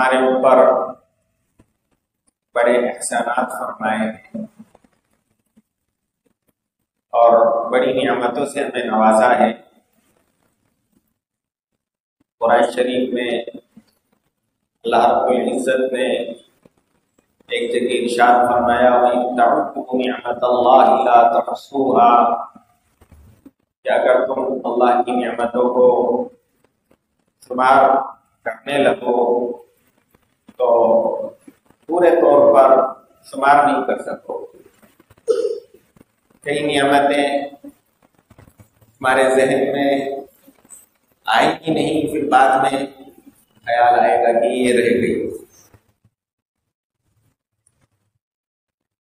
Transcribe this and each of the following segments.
ہمارے اوپر بڑے احسانات فرمائے ہیں۔ اور بڑی نعمتوں سے ہمیں نوازا ہے۔ قرآن شریف میں اللہ رب العزت نے ایک جگہ ارشاد فرمایا نعمت اللہ لا تحصوها کہ اگر تم اللہ کی نعمتوں کو شمار کرنے لگو تو پورے طور پر شمار نہیں کر سکو۔ کئی نعمتیں ہمارے ذہن میں آئیں گی نہیں، پھر بعد میں خیال آئے گا کہ یہ رہ گئی۔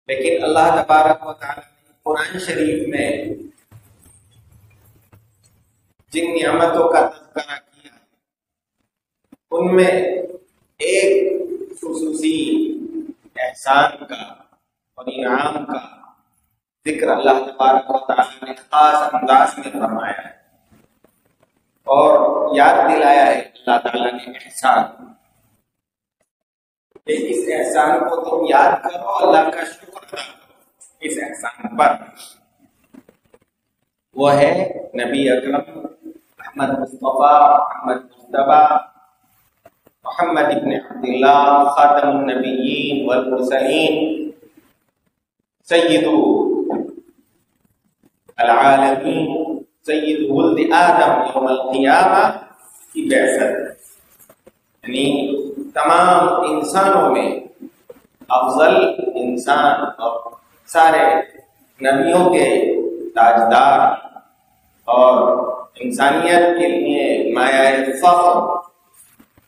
لیکن اللہ تبارک و تعالیٰ نے قرآن شریف میں جن نعمتوں کا تذکرہ کیا، ان میں ایک خصوصی احسان کا اور انعام کا ذکر اللہ تبارک و تعالیٰ نے خاص انداز میں فرمایا ہے۔ اور یاد دلایا ہے اللہ تعالیٰ نے احسان۔ اس احسان کو تم یاد کرو، اللہ کا شکر ادا کرو اس احسان پر۔ وہ ہے نبی اکرم احمد مصطفیٰ احمد مصطفیٰ محمد ابن عبداللہ، خاتم النبیین والمرسلین سید العالمین، سید ولد آدم یوم القیامہ کی بحثت یعنی تمام انسانوں میں افضل انسان اور سارے نبیوں کے تاجدار اور انسانیت کے لیے مایا فخر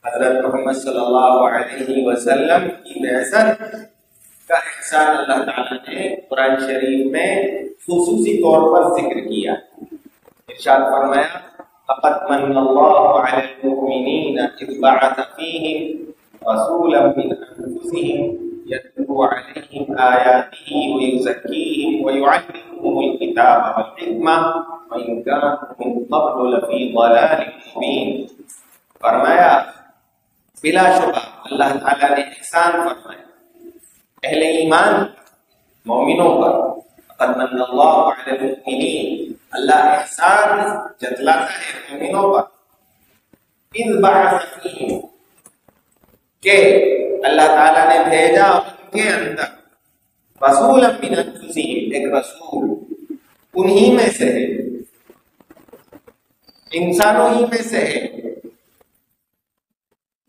حضرت محمد صلی اللہ علیہ وسلم کی بحثت کا احسان اللہ تعالیٰ نے قرآن شریف میں خصوصی طور پر ذکر کیا۔ ارشاد فرمایا، لقد من الله على المؤمنين إذ بعث فيهم رسولا من أنفسهم يتلو عليهم آياته ويزكيهم ويعلمهم الكتاب والحكمة وإن كانوا من قبل لفي ضلال مبين فرمایا بلا شبہ اللہ تعالیٰ نے احسان فرمایا۔ اہل ایمان، مومنوں پر قد من اللہ علی المؤمنین، اللہ احسان جتلاتا ہے مومنوں پر۔ ان بعث فیہم، کہ اللہ تعالیٰ نے بھیجا ان کے اندر۔ رسول من انفسہم، ایک رسول انہی میں سے ہے۔ انسانوں ہی میں سے ہے۔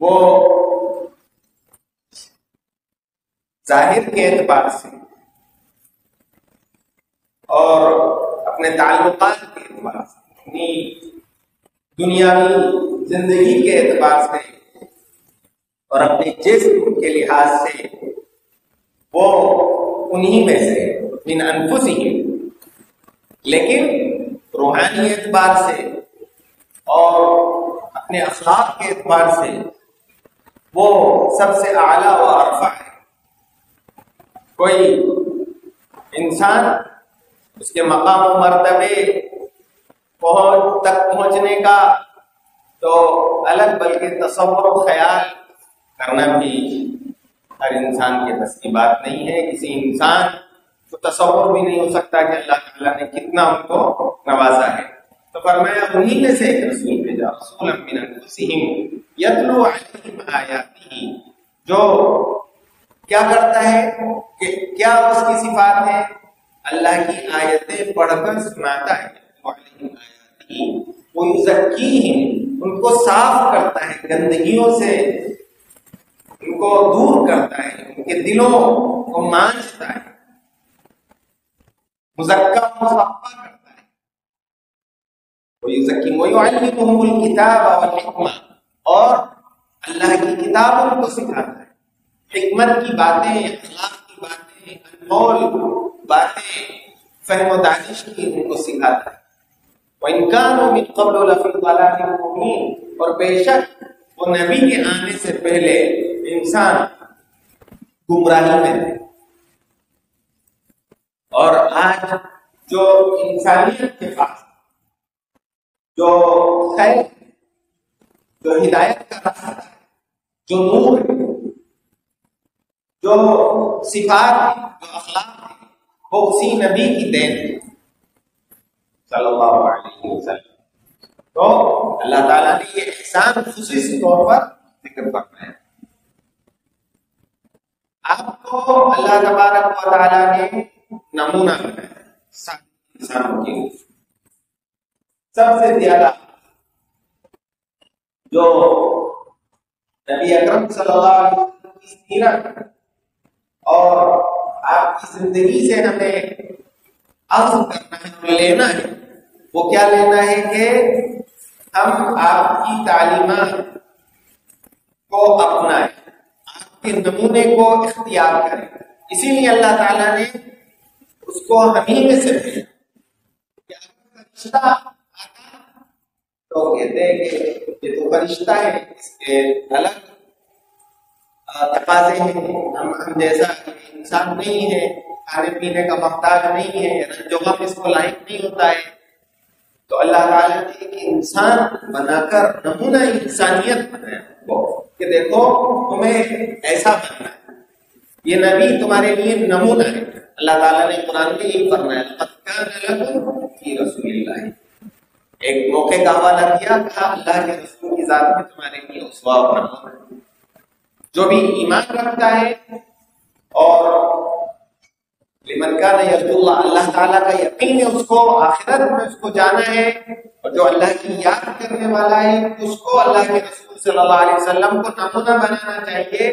وہ ظاہر کے اعتبار سے اور اپنے تعلقات کے اعتبار سے، اپنی دنیاوی زندگی کے اعتبار سے اور اپنے جسم کے لحاظ سے وہ انہی میں سے، من انفسہم، لیکن روحانی اعتبار سے اور اپنے اخلاق کے اعتبار سے وہ سب سے اعلیٰ و عرفہ ہے۔ کوئی انسان اس کے مقام و مرتبے پہنچ تک پہنچنے کا تو الگ بلکہ تصور و خیال کرنا بھی ہر انسان کے بس کی بات نہیں ہے۔ کسی انسان کو تصور بھی نہیں ہو سکتا کہ اللہ تعالیٰ نے کتنا ان کو نوازا ہے۔ تو فرمایا انہی میں سے ایک رسول بھیجا، رسول من انفسہم، یتلو علیہم آیاتی جو کیا کرتا ہے کہ کیا اس کی صفات ہے؟ اللہ کی آیتیں پڑھ کر سناتا ہے وہ یزکیہم، ان کو صاف کرتا ہے، گندگیوں سے ان کو دور کرتا ہے، ان کے دلوں کو مانچتا ہے۔ مزکہ مصفہ کرتا ہے۔ اور اللہ کی کتاب ان کو سکھاتا ہے۔ حکمت کی باتیں، اخلاق کی باتیں، انمول باتیں، فہم و دانش کی ان کو سکھاتا ہے۔ وَإِنْكَانُوا مِنْ قَبْلُ لَفِي ضَلَالٍ مُبِينٍ۔ اور بے شک وہ نبی کے آنے سے پہلے انسان گمراہی میں تھے۔ اور آج جو انسانیت کے پاس جو خیر جو ہدایت کا راستہ جو نور ہے جو صفات جو اخلاق ہیں وہ اسی نبی کی دین ہے صلی اللہ علیہ وسلم تو اللہ تعالیٰ نے یہ احسان خصوصی طور پر ذکر کرنا ہے آپ کو اللہ تبارک و تعالیٰ نے نمونہ بنایا انسانوں کے سب سے زیادہ جو نبی اکرم صلی اللہ علیہ وسلم کی سیرت اور آپ کی زندگی سے ہمیں عزم کرنا ہے اور لینا ہے، وہ کیا لینا ہے کہ ہم آپ کی تعلیمات کو اپنائیں، آپ کے نمونے کو اختیار کریں۔ اسی لیے اللہ تعالیٰ نے اس کو ہمیں میں سے بھیجا رشتہ تو کہتے ہیں کہ یہ تو فرشتہ ہے اس کے الگ تقاضے ہیں ہم ہم جیسا انسان نہیں ہے کھانے پینے کا محتاج نہیں ہے جو غم اس کو لائق نہیں ہوتا ہے تو اللہ تعالیٰ نے ایک انسان بنا کر نمونہ انسانیت بنایا کہ دیکھو تمہیں ایسا بننا ہے یہ نبی تمہارے لیے نمونہ ہے اللہ تعالیٰ نے قرآن میں یہ فرمایا رسول اللہ. ایک موقع کا حوالہ کیا کہا ہاں اللہ کے رسول کی ذات میں تمہارے لیے اسوا بنا جو بھی ایمان رکھتا ہے اور لمن کا اللہ اللہ تعالیٰ کا یقین ہے اس کو، آخرت میں اس کو جانا ہے، اور جو اللہ کی یاد کرنے والا ہے، اس کو اللہ کے رسول صلی اللہ علیہ وسلم کو نمونہ بنانا چاہیے،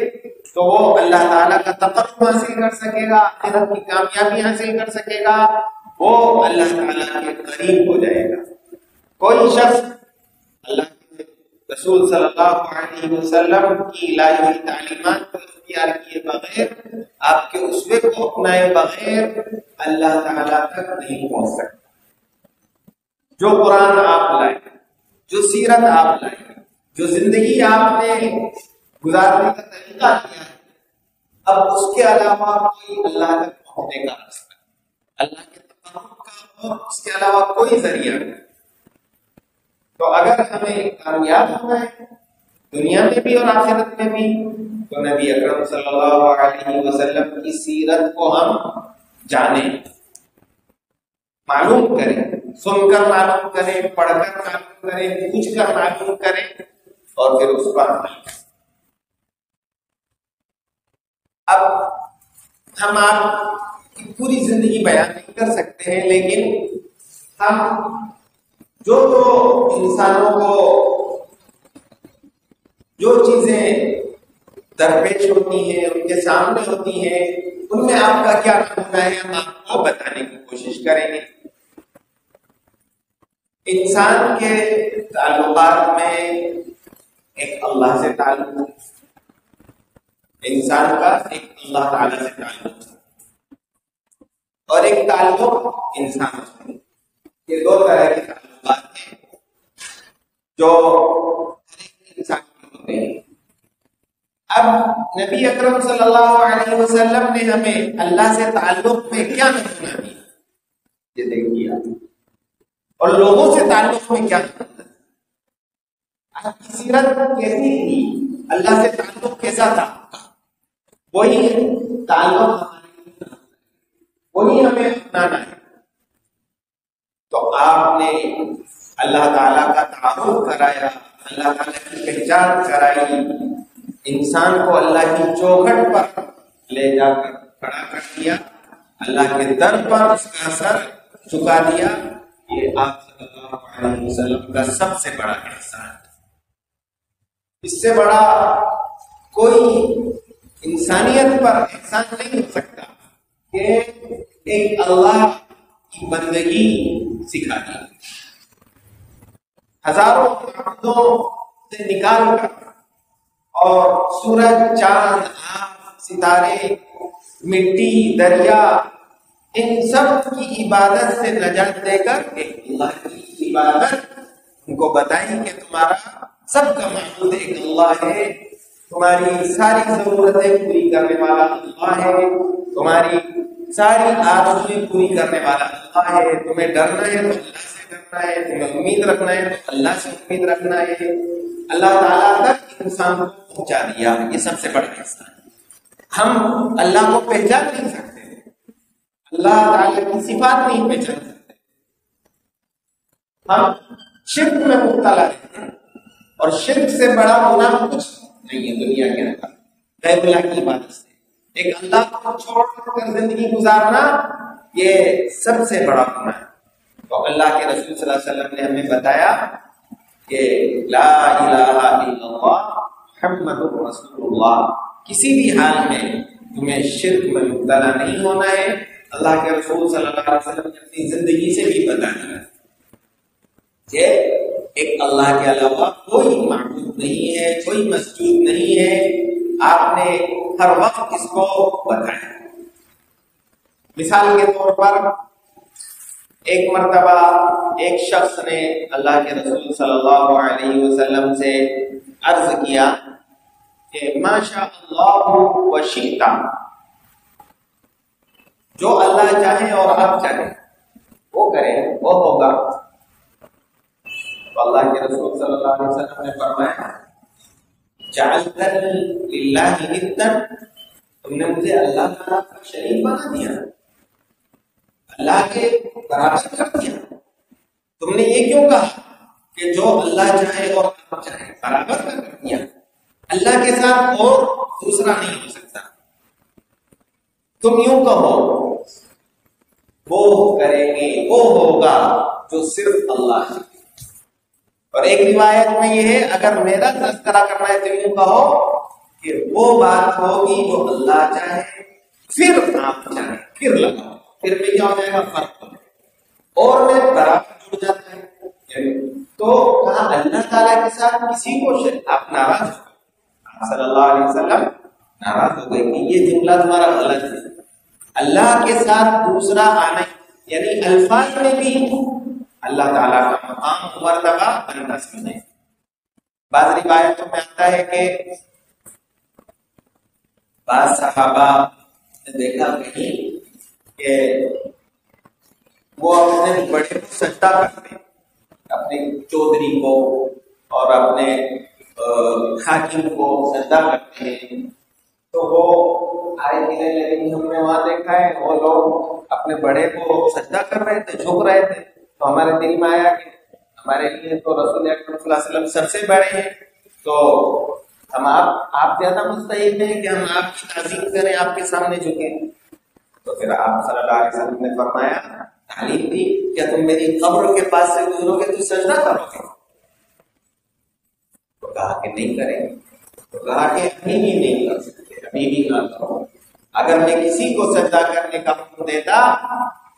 تو وہ اللہ تعالیٰ کا تقرب حاصل کر سکے گا، آخرت کی کامیابی حاصل کر سکے گا، وہ اللہ تعالیٰ کے قریب ہو جائے گا۔ کوئی شخص اللہ رسول صلی اللہ علیہ وسلم کی لائی ہوئی تعلیمات کو اختیار کیے بغیر آپ کے اسوے کو اپنائے بغیر اللہ تعالیٰ تک نہیں پہنچ سکتا۔ جو قرآن آپ لائے، جو سیرت آپ لائے، جو زندگی آپ نے گزارنے کا طریقہ کیا ہے، اب اس کے علاوہ کوئی اللہ تک پہنچنے کا راستہ۔ اللہ کے تقرب کا اور اس کے علاوہ کوئی ذریعہ نہیں۔ تو اگر ہمیں کامیاب ہونا ہے، دنیا میں بھی اور آخرت میں بھی، تو نبی اکرم صلی اللہ علیہ وسلم کی سیرت کو ہم جانیں۔ معلوم کریں، سن کر معلوم کریں، پڑھ کر معلوم کریں، پوچھ کر معلوم کریں اور پھر اس پر عمل کریں۔ اب ہم آپ کی پوری زندگی بیان نہیں کر سکتے ہیں، لیکن ہم جو جو انسانوں کو جو چیزیں درپیش ہوتی ہیں، ان کے سامنے ہوتی ہیں۔ ان میں آپ کا کیا نمونہ ہے؟ ہم آپ کو بتانے کی کوشش کریں گے۔ انسان کے تعلقات میں ایک اللہ سے تعلق انسان کا ایک اللہ تعالی سے تعلق اور ایک تعلق انسان سے۔ یہ دو طرح کے تعلق جو انسان ہوتے ہیں اب نبی اکرم صلی اللہ علیہ وسلم نے ہمیں اللہ سے تعلق میں کیا نمونہ دیا یہ دیکھیے اور لوگوں سے تعلق میں کیا آپ کی سیرت کیسی تھی اللہ سے تعلق کیسا تھا وہی تعلق وہی ہمیں اپنانا ہے تو آپ نے اللہ تعالیٰ کا تعارف کرایا، اللہ تعالیٰ کی پہچان کرائی۔ انسان کو اللہ کی چوکھٹ پر لے جا کر کھڑا کر دیا، اللہ کے در پر اس کا سر چکا دیا۔ یہ آپ صلی اللہ علیہ وسلم کا سب سے بڑا احسان۔ اس سے بڑا کوئی انسانیت پر احسان نہیں ہو سکتا کہ ایک اللہ بندگی سکھا دی ہزاروں عبدوں سے نکال کر اور سورج، چاند آگ ستارے، مٹی، دریا، ان سب کی عبادت سے نجات دے کر ایک اللہ کی عبادت۔ ان کو بتائیں کہ تمہارا سب کا معبود ایک اللہ ہے۔ تمہاری ساری ضرورتیں پوری کرنے والا اللہ ہے۔ تمہاری ساری آرزویں پوری کرنے والا۔ ہاں، اللہ ہے تمہیں ڈرنا ہے تو اللہ سے ڈرنا ہے، تمہیں امید رکھنا ہے تو اللہ سے امید رکھنا ہے۔ اللہ تعالیٰ تک انسان کو پہنچا دیا۔ یہ سب سے بڑا احسان ہے۔ ہم اللہ کو پہچان نہیں سکتے۔ اللہ تعالی کی صفات نہیں پہچان سکتے۔ ہم شرک میں مبتلا رہتے ہیں۔ اور شرک سے بڑا ہونا کچھ نہیں ہے دنیا کے اندر۔ غیر اللہ کی عبادت سے۔ ایک اللہ کو چھوڑ کر زندگی گزارنا یہ سب سے بڑا ہونا ہے۔ تو اللہ کے رسول صلی اللہ علیہ وسلم نے ہمیں بتایا کہ لا الہ الا اللہ، محمد رسول اللہ کسی بھی حال میں تمہیں شرک میں مبتلا نہیں ہونا ہے۔ اللہ کے رسول صلی اللہ علیہ وسلم نے اپنی زندگی سے بھی بتا دیا کہ ایک اللہ کے علاوہ کوئی معبود نہیں ہے، کوئی مسجود نہیں ہے۔ آپ نے ہر وقت اس کو بتایا۔ مثال کے طور پر ایک مرتبہ ایک شخص نے اللہ کے رسول صلی اللہ علیہ وسلم سے عرض کیا کہ ماشاء اللہ و شیتا جو اللہ چاہے اور آپ چاہیں، وہ کریں، وہ ہوگا۔ تو اللہ کے رسول صلی اللہ علیہ وسلم نے فرمایا تم نے مجھے اللہ تعالیٰ کا شریف بنا دیا. اللہ کے برابر کر دیا. تم نے یہ کیوں کہا کہ جو اللہ چاہے اور آپ چاہے برابر کر دیا. اللہ کے ساتھ اور دوسرا نہیں ہو سکتا. تم یوں کہو، وہ کریں گے، وہ ہوگا جو صرف اللہ چاہے اور ایک روایت میں یہ ہے، اگر میرا تذکرہ کرنا ہے تو یوں کہو کہ وہ بات ہوگی جو اللہ چاہے، پھر آپ چاہیں پھر لگاؤ، پھر بھی کیا ہو جائے گا؟ فرق اور میں برابر جڑ جاتا ہے۔ یعنی تو کہا اللہ تعالیٰ کے ساتھ کسی کو آپ ناراض ہو صلی اللہ علیہ وسلم ناراض ہو گئے کہ یہ جملہ تمہارا غلط ہے۔ اللہ کے ساتھ دوسرا آنا یعنی الفاظ میں بھی اللہ تعالیٰ کا مقام مرتبہ انداز میں بعض روایتوں میں آتا ہے کہ بعض صحابہ نے دیکھا کہیں کہ وہ اپنے بڑے کو سجدہ کرتے اپنے چودھری کو اور اپنے حاکم کو سجدہ کرتے ہیں۔ تو وہ آئے گئے لیکن ہم نے وہاں دیکھا ہے، وہ لوگ اپنے بڑے کو سجدہ کر رہے تھے، جھک رہے تھے۔ تو ہمارے دل میں آیا کہ ہمارے لیے تو رسول اکرم صلی اللہ علیہ وسلم سب سے بڑے ہیں۔ تو ہم آپ آپ زیادہ مستحق ہیں کہ ہم آپ کی تعظیم کریں، آپ کے سامنے جھکیں۔ تو پھر آپ صلی اللہ علیہ وسلم نے فرمایا، تعلیم دی کیا تم میری قبر کے پاس سے گزرو گے تو سجدہ کرو گے۔ تو کہا کہ نہیں کریں۔ تو کہا کہ ابھی بھی نہیں کر سکتے ابھی بھی نہ کرو۔ اگر میں کسی کو سجدہ کرنے کا حکم دیتا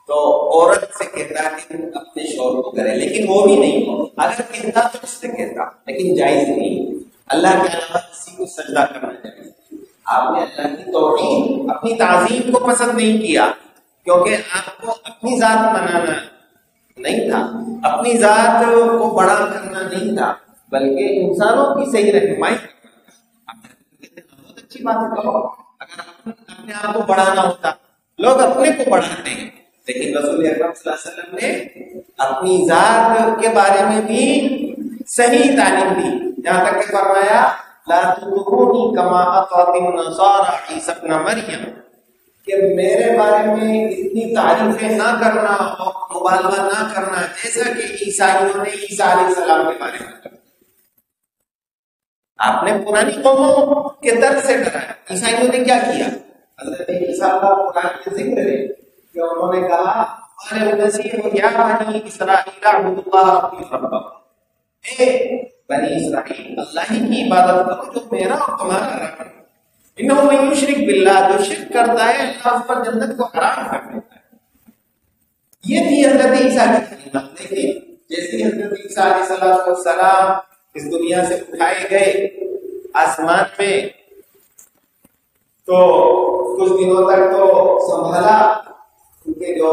تو عورت سے کہتا کہ اپنے شور کو کرے، لیکن وہ بھی نہیں ہو۔ اگر کہتا تو اس سے کہتا لیکن جائز نہیں۔ اللہ کے علاوہ کسی کو سجدہ کرنا چاہیے آپ نے اللہ کی توحید، اپنی تعظیم کو پسند نہیں کیا، کیونکہ آپ کو اپنی ذات بنانا نہیں تھا۔ اپنی ذات کو بڑا کرنا نہیں تھا، بلکہ انسانوں کی صحیح رہنمائی۔ بہت اچھی بات ہے، کہو۔ اگر اپنے آپ کو بڑھانا ہوتا، لوگ اپنے کو بڑھاتے ہیں۔ لیکن رسول اکرم صلی اللہ علیہ وسلم نے اپنی ذات کے بارے میں بھی صحیح تعلیم دی۔ جہاں تک کہ فرمایا، لا تطرونی کما اطاعت النصارى عیسی ابن مریم، کہ میرے بارے میں اتنی تعریفیں نہ کرنا اور مبالغہ نہ کرنا جیسا کہ عیسائیوں نے عیسیٰ علیہ السلام کے بارے میں۔ آپ نے پرانی قوموں کے درد سے ڈرایا۔ عیسائیوں نے کیا کیا؟ حضرت عیسیٰ کا قرآن کے ذکر ہے۔ کہ انہوں نے کہا قال المسیح یا بنی اسرائیل اعبدوا اللہ ربی ربکم اے بنی اسرائیل، اللہ ہی کی عبادت کرو جو میرا اور تمہارا رب ہے۔ انہوں میں یشرک باللہ، جو شرک کرتا ہے، اللہ اس پر جنت کو حرام کر دیتا ہے۔ یہ تھی حضرت عیسیٰ کی کلمت لیکن جیسے حضرت عیسیٰ علیہ السلام اس دنیا سے اٹھائے گئے آسمان میں، تو کچھ دنوں تک تو سنبھالا ان کے جو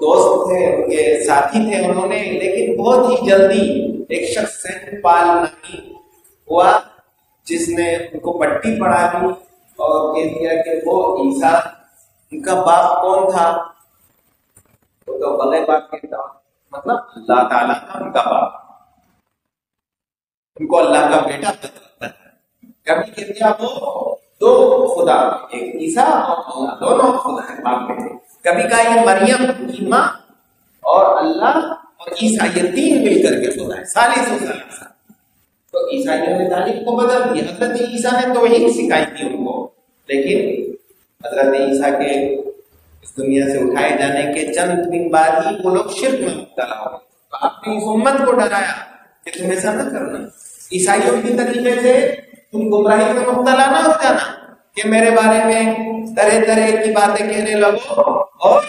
دوست تھے، ان کے ساتھی تھے، انہوں نے لیکن بہت ہی جلدی ایک شخص سے پال نہیں ہوا جس نے ان کو پٹی پڑھا دی اور کہہ دیا کہ وہ عیسیٰ، ان کا باپ کون تھا؟ تو بلے باپ کہتا مطلب اللہ تعالیٰ کا ان کا باپ۔ ان کو اللہ کا بیٹا کبھی کہہ دیا وہ دو خدا، ایک عیسا اور اللہ دونوں خدا ہے باپ بیٹے۔ کبھی کہا یہ مریم کی ماں اور اللہ اور عیسا یہ تین مل کر کے خدا ہے، سالی سے تو عیسائیوں نے تعلیم کو بدل دیا حضرت عیسیٰ نے تو وہی سکھائی تھی ان کو۔ لیکن حضرت عیسیٰ کے اس دنیا سے اٹھائے جانے کے چند دن بعد ہی وہ لوگ شرک میں مبتلا ہو تو آپ نے اس امت کو ڈرایا کہ تم ایسا نہ کرنا۔ عیسائیوں کی طریقے سے تم گمراہی میں مبتلا نہ ہو جانا۔ کہ میرے بارے میں طرح طرح کی باتیں کہنے لگو اور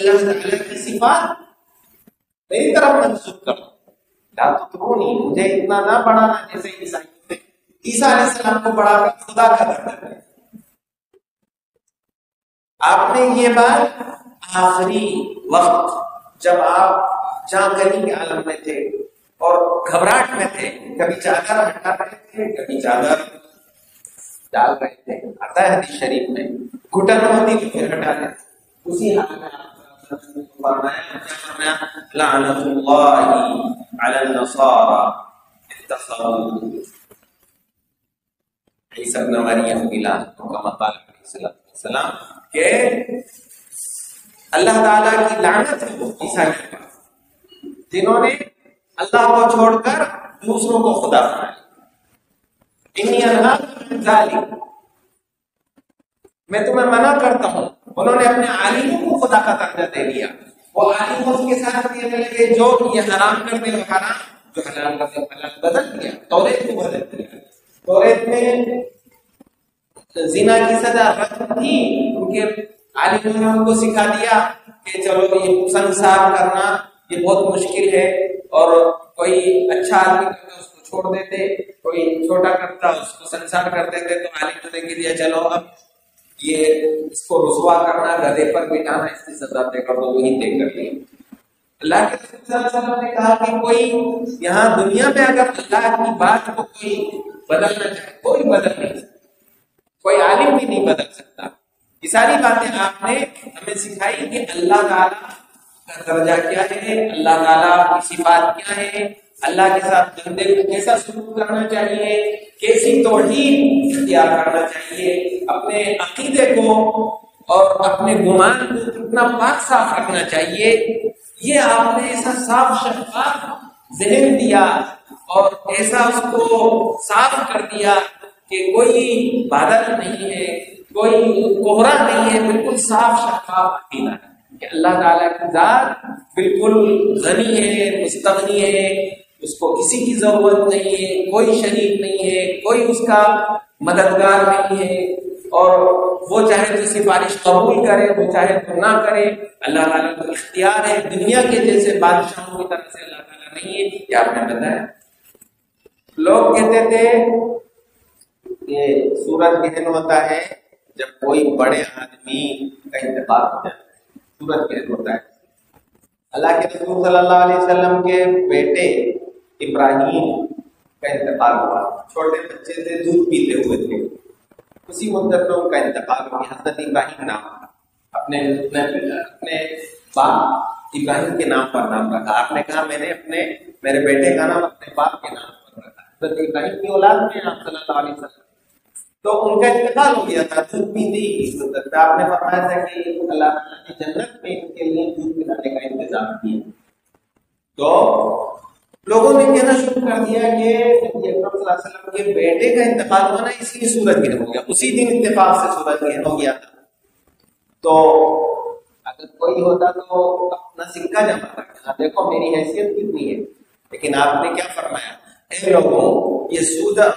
اللہ تعالیٰ کی صفات میری طرف منسوخ کرو لا تطرونی مجھے اتنا نہ پڑھانا جیسے عیسائی نے عیسیٰ علیہ السلام کو پڑھا کر خدا کا درد ہے۔ آپ نے یہ بات آخری وقت جب آپ جہاں گلی کے عالم میں تھے اور گھبراہٹ میں تھے، کبھی چادر ہٹا رہے تھے، کبھی چادر ڈال رہے تھے آتا ہے حدیث شریف میں۔ گھٹن ہوتی تو پھر ہٹا رہے اسی حال میں لعنت اللہ علی النصارى عیسی ابن مریم علیہ السلام کہ اللہ تعالیٰ کی لعنت ہے وہ جنہوں نے اللہ کو چھوڑ کر دوسروں کو خدا بنایا۔ میں تمہیں منع کرتا ہوں، انہوں نے اپنے عالموں کو خدا کا درجہ دے دیا۔ وہ عالم اس کے ساتھ کہنے لگے جو یہ حرام کر دے وہ حرام، جو حرام کر دے حلال بدل دیا توریت کو بدل دیا۔ توریت میں زنا کی سزا رد تھی ان کے عالموں نے ان کو سکھا دیا کہ چلو یہ سنسار کرنا، یہ بہت مشکل ہے اور کوئی اچھا آدمی کرتا اس کو چھوڑ دیتے، کوئی چھوٹا کرتا اس کو سنسار کر دیتے تو عالم نے کہہ دیا چلو اب یہ اس کو رسوا کرنا، گدے پر بٹھانا، اس کی سزا دے کر دو وہی طے کر لی اللہ کے رسول صلی اللہ علیہ وسلم نے کہا کہ کوئی یہاں دنیا میں اگر اللہ کی بات کو کوئی بدلنا چاہے کوئی بدل نہیں۔ سکتا کوئی عالم بھی نہیں بدل سکتا۔ یہ ساری باتیں آپ نے ہمیں سکھائی کہ اللہ تعالیٰ کا درجہ کیا ہے، اللہ تعالیٰ کی صفات کیا ہے اللہ کے ساتھ بندے کو کیسا سلوک کرنا چاہیے؟ کیسی توحید اختیار کرنا چاہیے؟ اپنے عقیدے کو اور اپنے گمان کو کتنا پاک صاف رکھنا چاہیے؟ یہ آپ نے ایسا صاف شفاف ذہن دیا اور ایسا اس کو صاف کر دیا کہ کوئی بادل نہیں ہے، کوئی کوہرا نہیں ہے، بالکل صاف شفاف عقیدہ۔ ہے کہ اللہ تعالیٰ کی ذات بالکل غنی ہے، مستغنی ہے اس کو کسی کی ضرورت نہیں ہے، کوئی شریک نہیں ہے، کوئی اس کا مددگار نہیں ہے۔ اور وہ چاہے تو سفارش قبول کرے، وہ چاہے تو نہ کرے۔ اللہ تعالیٰ کو اختیار ہے دنیا کے جیسے بادشاہوں کی طرف سے اللہ تعالیٰ نہیں ہے۔ کیا آپ نے بتایا؟ لوگ کہتے تھے کہ سورج گہن ہوتا ہے جب کوئی بڑے آدمی کا انتقال ہو جاتا ہے۔ سورج گہن ہوتا ہے۔ اللہ کے رسول صلی اللہ علیہ وسلم کے بیٹے ابراہیم کا انتقال ہوا۔ چھوٹے بچے تھے، دودھ پیتے ہوئے تھے۔ اسی مدت میں ان کا انتقال ہوا، حضرت ابراہیم نام اپنے اپنے باپ ابراہیم کے نام پر نام رکھا۔ آپ نے کہا، میں نے اپنے میرے بیٹے کا نام اپنے باپ کے نام پر رکھا۔ حضرت ابراہیم کی اولاد میں آپ صلی اللہ علیہ وسلم۔ تو ان کا انتقال ہو گیا تھا، دودھ پیتے ہی۔ مدت میں آپ نے فرمایا تھا کہ اللہ تعالیٰ کی جنت میں ان کے لیے دودھ پلانے کا انتظام کیا۔ تو لوگوں نے کہنا شروع کر دیا کہ صلی اللہ علیہ وسلم کے بیٹے کا انتقال ہونا اس لیے سورج گرہن ہو گیا، اسی دن اتفاق سے سورج گرہن ہو گیا تھا۔ تو اگر کوئی ہوتا تو اپنا سکہ جمع رکھنا دیکھو، میری حیثیت کتنی ہے، لیکن آپ نے کیا فرمایا؟ اے لوگوں، یہ سود اور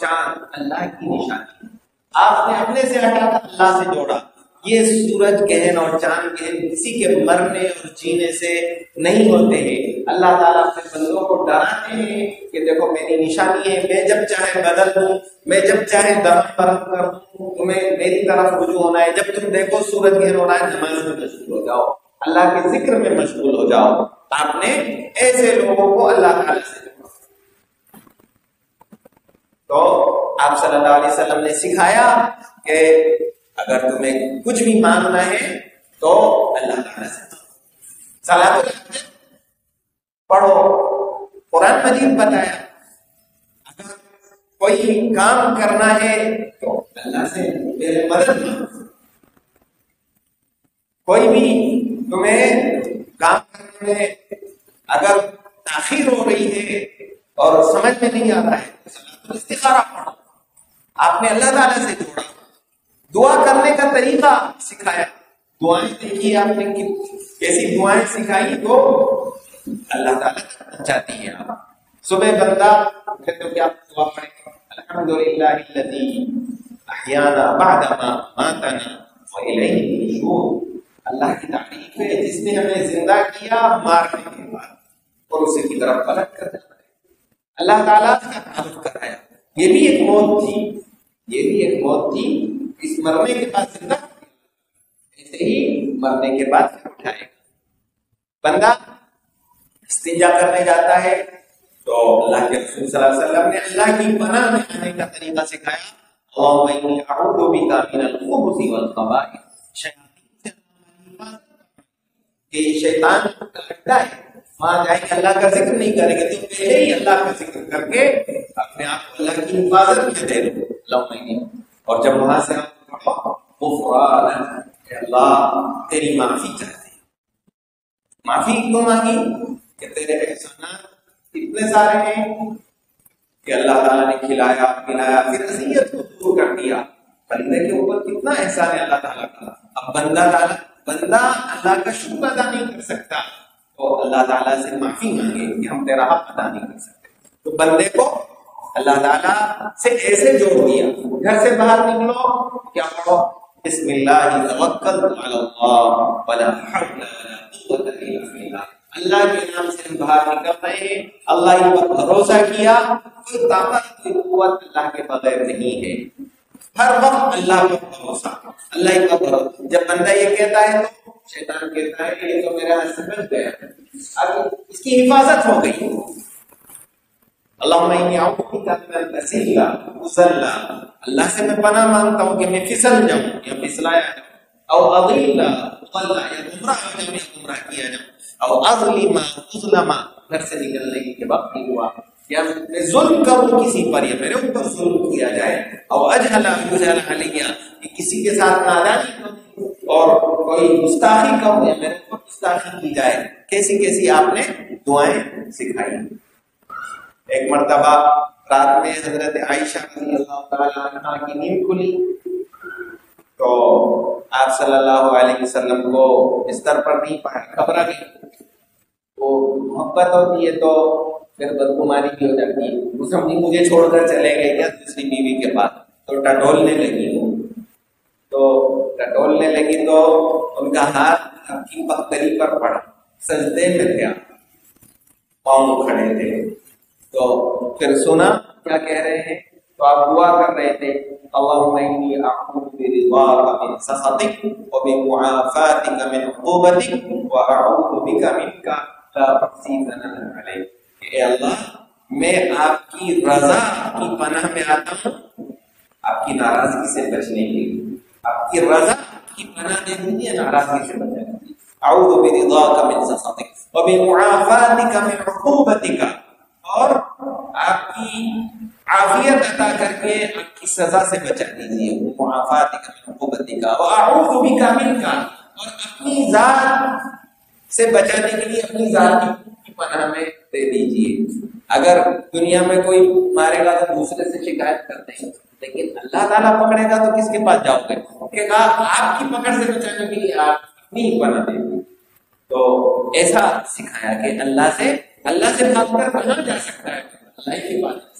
چاند اللہ کی نشانی آپ نے اپنے سے ہٹا کر اللہ سے جوڑا۔ یہ سورج گہن اور چاند گہن کسی کے مرنے اور جینے سے نہیں ہوتے ہیں۔ اللہ تعالیٰ اپنے بندوں کو ڈراتے ہیں کہ دیکھو میری نشانی ہے، میں جب چاہے بدل دوں، میں جب چاہے درخت برف کر تمہیں میری طرف رجوع ہونا ہے۔ جب تم دیکھو سورج گہن ہو رہا ہے، نماز میں مشغول ہو جاؤ۔ اللہ کے ذکر میں مشغول ہو جاؤ۔ آپ نے ایسے لوگوں کو اللہ تعالیٰ سے تو آپ صلی اللہ علیہ وسلم نے سکھایا کہ اگر تمہیں کچھ بھی مانگنا ہے تو اللہ تعالیٰ سے سلاد پڑھو۔ قرآن مجید بتایا، اگر کوئی کام کرنا ہے تو اللہ سے میرے مدد کوئی بھی تمہیں کام کرنے میں اگر تاخیر ہو رہی ہے اور سمجھ میں نہیں آ رہا ہے استخارہ پڑھو۔ آپ نے اللہ تعالیٰ سے جوڑا۔ دعا کرنے کا طریقہ سکھایا۔ دعائیں دیکھیے آپ نے کیسی دعائیں سکھائی تو اللہ تعالیٰ چاہتی ہیں آپ۔ صبح بندہ پھر تو کیا دعا پڑھیں الحمد للہ احیانا بعد ما ماتنا وإلیہ النشور۔ اللہ کی تعریف ہے جس نے ہمیں زندہ کیا مارنے کے بعد اور اسے کی طرف پلٹ کر دیا اللہ تعالیٰ کا تعارف کرایا۔ یہ بھی ایک موت تھی۔ یہ بھی ایک موت تھی۔ اس مرنے کے بعد زندہ ایسے ہی مرنے کے بعد پھر اٹھائے۔ گا بندہ استنجا کرنے جاتا ہے تو اللہ کے رسول صلی اللہ علیہ وسلم نے اللہ کی پناہ میں آنے کا طریقہ سکھایا۔ اللہم انی اعوذ بک من الخبث والخبائث۔ کہ شیطان کا ہے، وہاں جائیں گے اللہ کا ذکر نہیں کریں گے تو پہلے ہی اللہ کا ذکر کر کے اپنے آپ کو اللہ کی حفاظت میں دے دو۔ اللہم اور جب وہاں سے اللہ، تیری معافی چاہتے ہیں۔ معافی کیوں مانگی؟ کہ تیرے احسانات اتنے سارے ہیں کہ اللہ تعالیٰ نے کھلایا، پلایا، پھر اذیت کو دور کر دیا۔ بندے کے اوپر کتنا احسان ہے اللہ تعالیٰ کا۔ اب بندہ تعالیٰ، بندہ اللہ کا شکر ادا نہیں کر سکتا۔ تو اللہ تعالیٰ سے معافی مانگے کہ ہم تیرا حق ادا نہیں کر سکتے۔ تو بندے کو اللہ تعالیٰ سے ایسے جوڑ دیا۔ گھر سے باہر نکلو کیا پڑھو بسم اللہ توکل علی اللہ ولا حول ولا قوت الا باللہ۔ اللہ کے نام سے ہم باہر نکل رہے ہیں۔ اللہ ہی پر بھروسہ کیا۔ کوئی طاقت، کوئی قوت اللہ کے بغیر نہیں ہے۔ ہر وقت اللہ پر بھروسہ۔ اللہ کا بھروسہ۔ جب بندہ یہ کہتا ہے تو شیطان کہتا ہے کہ یہ تو میرا ہاتھ سے بچ گیا۔ اب اس کی حفاظت ہو گئی۔ اللہ میں اللہ سے میں پناہ مانگتا ہوں کہ میں پھسل جاؤں، یا پھسلایا جاؤں، او اضل یا گمراہ ہو جاؤں، یا گمراہ کیا جاؤں، او اظلم اظلم گھر سے نکلنے کے وقت نہیں ہوا۔ یا میں ظلم کروں کسی پر، یا میرے اوپر ظلم کیا جائے، او اجہل یجہل علیہ، کہ کسی کے ساتھ نادانی کروں، اور کوئی گستاخی کروں، یا میرے اوپر گستاخی کی جائے۔ کیسی کیسی آپ نے دعائیں سکھائی۔ ایک مرتبہ رات میں حضرت عائشہ رضی اللہ تعالی عنہ کی نیند کھلی تو آپ صلی اللہ علیہ وسلم کو بستر پر نہیں پایا گھبرا گئی۔ وہ محبت ہوتی ہے تو پھر بدگمانی بھی ہو جاتی ہے۔ وہ سمجھی مجھے چھوڑ کر چلے گئے کیا دوسری بیوی کے پاس؟ تو ٹٹولنے لگی۔ وہ تو ٹٹولنے لگی تو ان کا ہاتھ اب کی بختری پر پڑا، سجدے میں تھے پاؤں کھڑے تھے۔ تو پھر سنا کیا کہہ رہے ہیں؟ تو آپ دعا کر رہے تھے اللهم اني اعوذ برضاك من سخطك وبمعافاتك من عقوبتك واعوذ بك منك اے اللہ، میں آپ کی رضا، کی پناہ میں آتا ہوں۔ آپ کی ناراضگی سے بچنے کے لیے۔ آپ کی رضا، کی پناہ دے دیجیے ناراضگی سے بچنے کے لیے؟ اعوذ برضاک من سخطک وبمعافاتک من عقوبتک. اور آپ کی عافیت عطا کر کے آپ کی سزا سے بچا دیجیے معافاتک من عقوبتک واعوذ بک منک اور اپنی ذات سے بچانے کے لیے اپنی ذاتی کی پناہ میں دے دیجیے اگر دنیا میں کوئی مارے گا تو دوسرے سے شکایت کرتے ہیں۔ لیکن اللہ تعالیٰ پکڑے گا تو کس کے پاس جاؤ گے؟ کہ ہاں، آپ کی پکڑ سے بچانے کے لیے آپ اپنی پناہ دیں گے تو ایسا سکھایا کہ اللہ سے اللہ سے بھاگ کر کہاں جا سکتا ہے۔ اللہ کی بات۔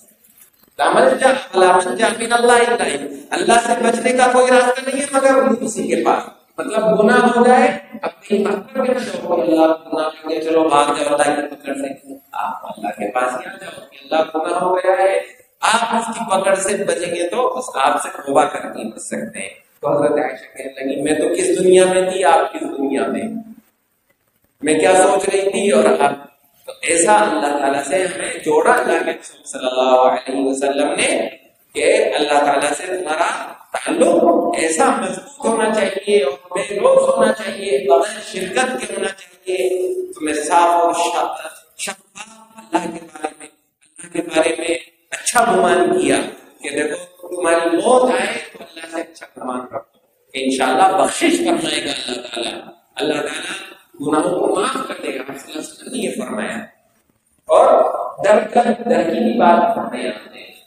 اللہ سے بچنے کا کوئی راستہ نہیں ہے مگر کسی کے پاس۔ مطلب گناہ ہو جائے، اپنی پکڑ کے جاؤ اللہ گناہ کر کے چلو، بھاگ جاؤ، اللہ کی پکڑ سے آپ اللہ کے پاس کیا جاؤ؟ کہ اللہ گناہ ہو گیا ہے۔ آپ اس کی پکڑ سے بچیں گے تو اس آپ سے توبہ کر کے بچ سکتے ہیں۔ تو حضرت عائشہ کہنے لگی، میں تو کس دنیا میں تھی، آپ کس دنیا میں؟ میں کیا سوچ رہی تھی اور آپ تو ایسا اللہ تعالیٰ سے ہمیں جوڑا اللہ کے رسول صلی اللہ علیہ وسلم نے کہ اللہ تعالیٰ سے تمہارا تعلق ایسا مضبوط ہونا چاہیے اور بے روز ہونا چاہیے، بغیر شرکت کے ہونا چاہیے۔ تمہیں صاف اور شفاف اللہ کے بارے میں، اللہ کے بارے میں اچھا گمان کیا کہ دیکھو، تمہاری موت آئے تو اللہ سے اچھا فرمان رکھو۔ ان شاء اللہ بخش فرمائے گا اللہ تعالیٰ۔ اللہ تعالیٰ گناہوں کو معاف کر دے گا۔ نے یہ فرمایا۔ اور در کر در کی بات فرمایا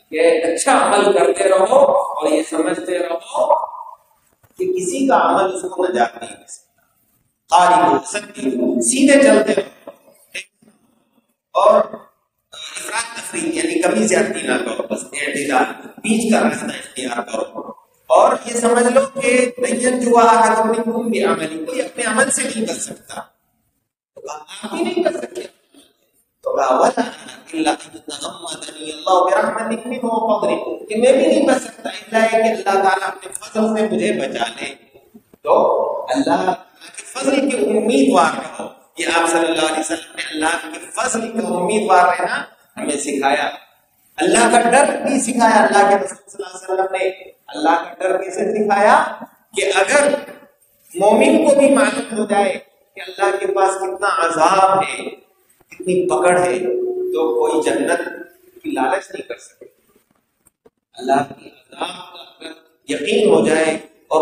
کہ اچھا عمل کرتے رہو اور یہ سمجھتے رہو کہ کسی کا عمل اس کو نجات نہیں دے سکتا۔ قاری سکتی سیدھے چلتے رہو۔ اور افراد تفریح یعنی کبھی زیادتی نہ کرو، بس اعتدال بیچ کا راستہ اختیار کرو۔ اور یہ سمجھ لو کہ جو عملی کوئی اپنے عمل سے نہیں کر سکتا۔ آپ ہی نہیں کر سکتے۔ کہ میں بھی نہیں بچ سکتا۔ اللہ ہے کہ اللہ تعالیٰ اپنے فضل سے مجھے بچا لے۔ تو اللہ کے فضل امیدوار رہو۔ یہ آپ صلی اللہ علیہ وسلم نے اللہ کے فضل کے امیدوار رہنا ہمیں سکھایا۔ اللہ کا ڈر بھی سکھایا۔ اللہ کے رسول صلی اللہ علیہ وسلم نے اللہ کا ڈر کیسے سکھایا کہ اگر مومن کو بھی معلوم ہو جائے کہ اللہ کے پاس کتنا عذاب ہے، کتنی پکڑ ہے، تو کوئی جنت کی لالچ نہیں کر سکے۔ اللہ کی عذاب کا اگر یقین ہو جائے اور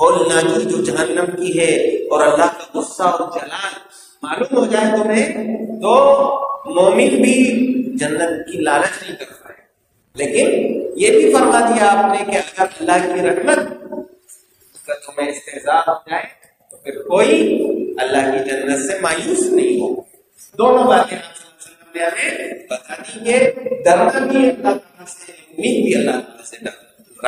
ہولناکی جو جہنم کی ہے اور اللہ کا غصہ اور جلال معلوم ہو جائے تمہیں، تو مومن بھی جنت کی لالچ نہیں کر پائے لیکن یہ بھی فرما دیا آپ نے کہ اگر اللہ کی رحمت کا تمہیں استحصال ہو جائے تو پھر کوئی اللہ کی جنت سے مایوس نہیں ہو۔ دونوں باتیں آپ نے ہمیں بتا دی کہ ڈرنا بھی اللہ تعالیٰ سے امید بھی اللہ تعالیٰ سے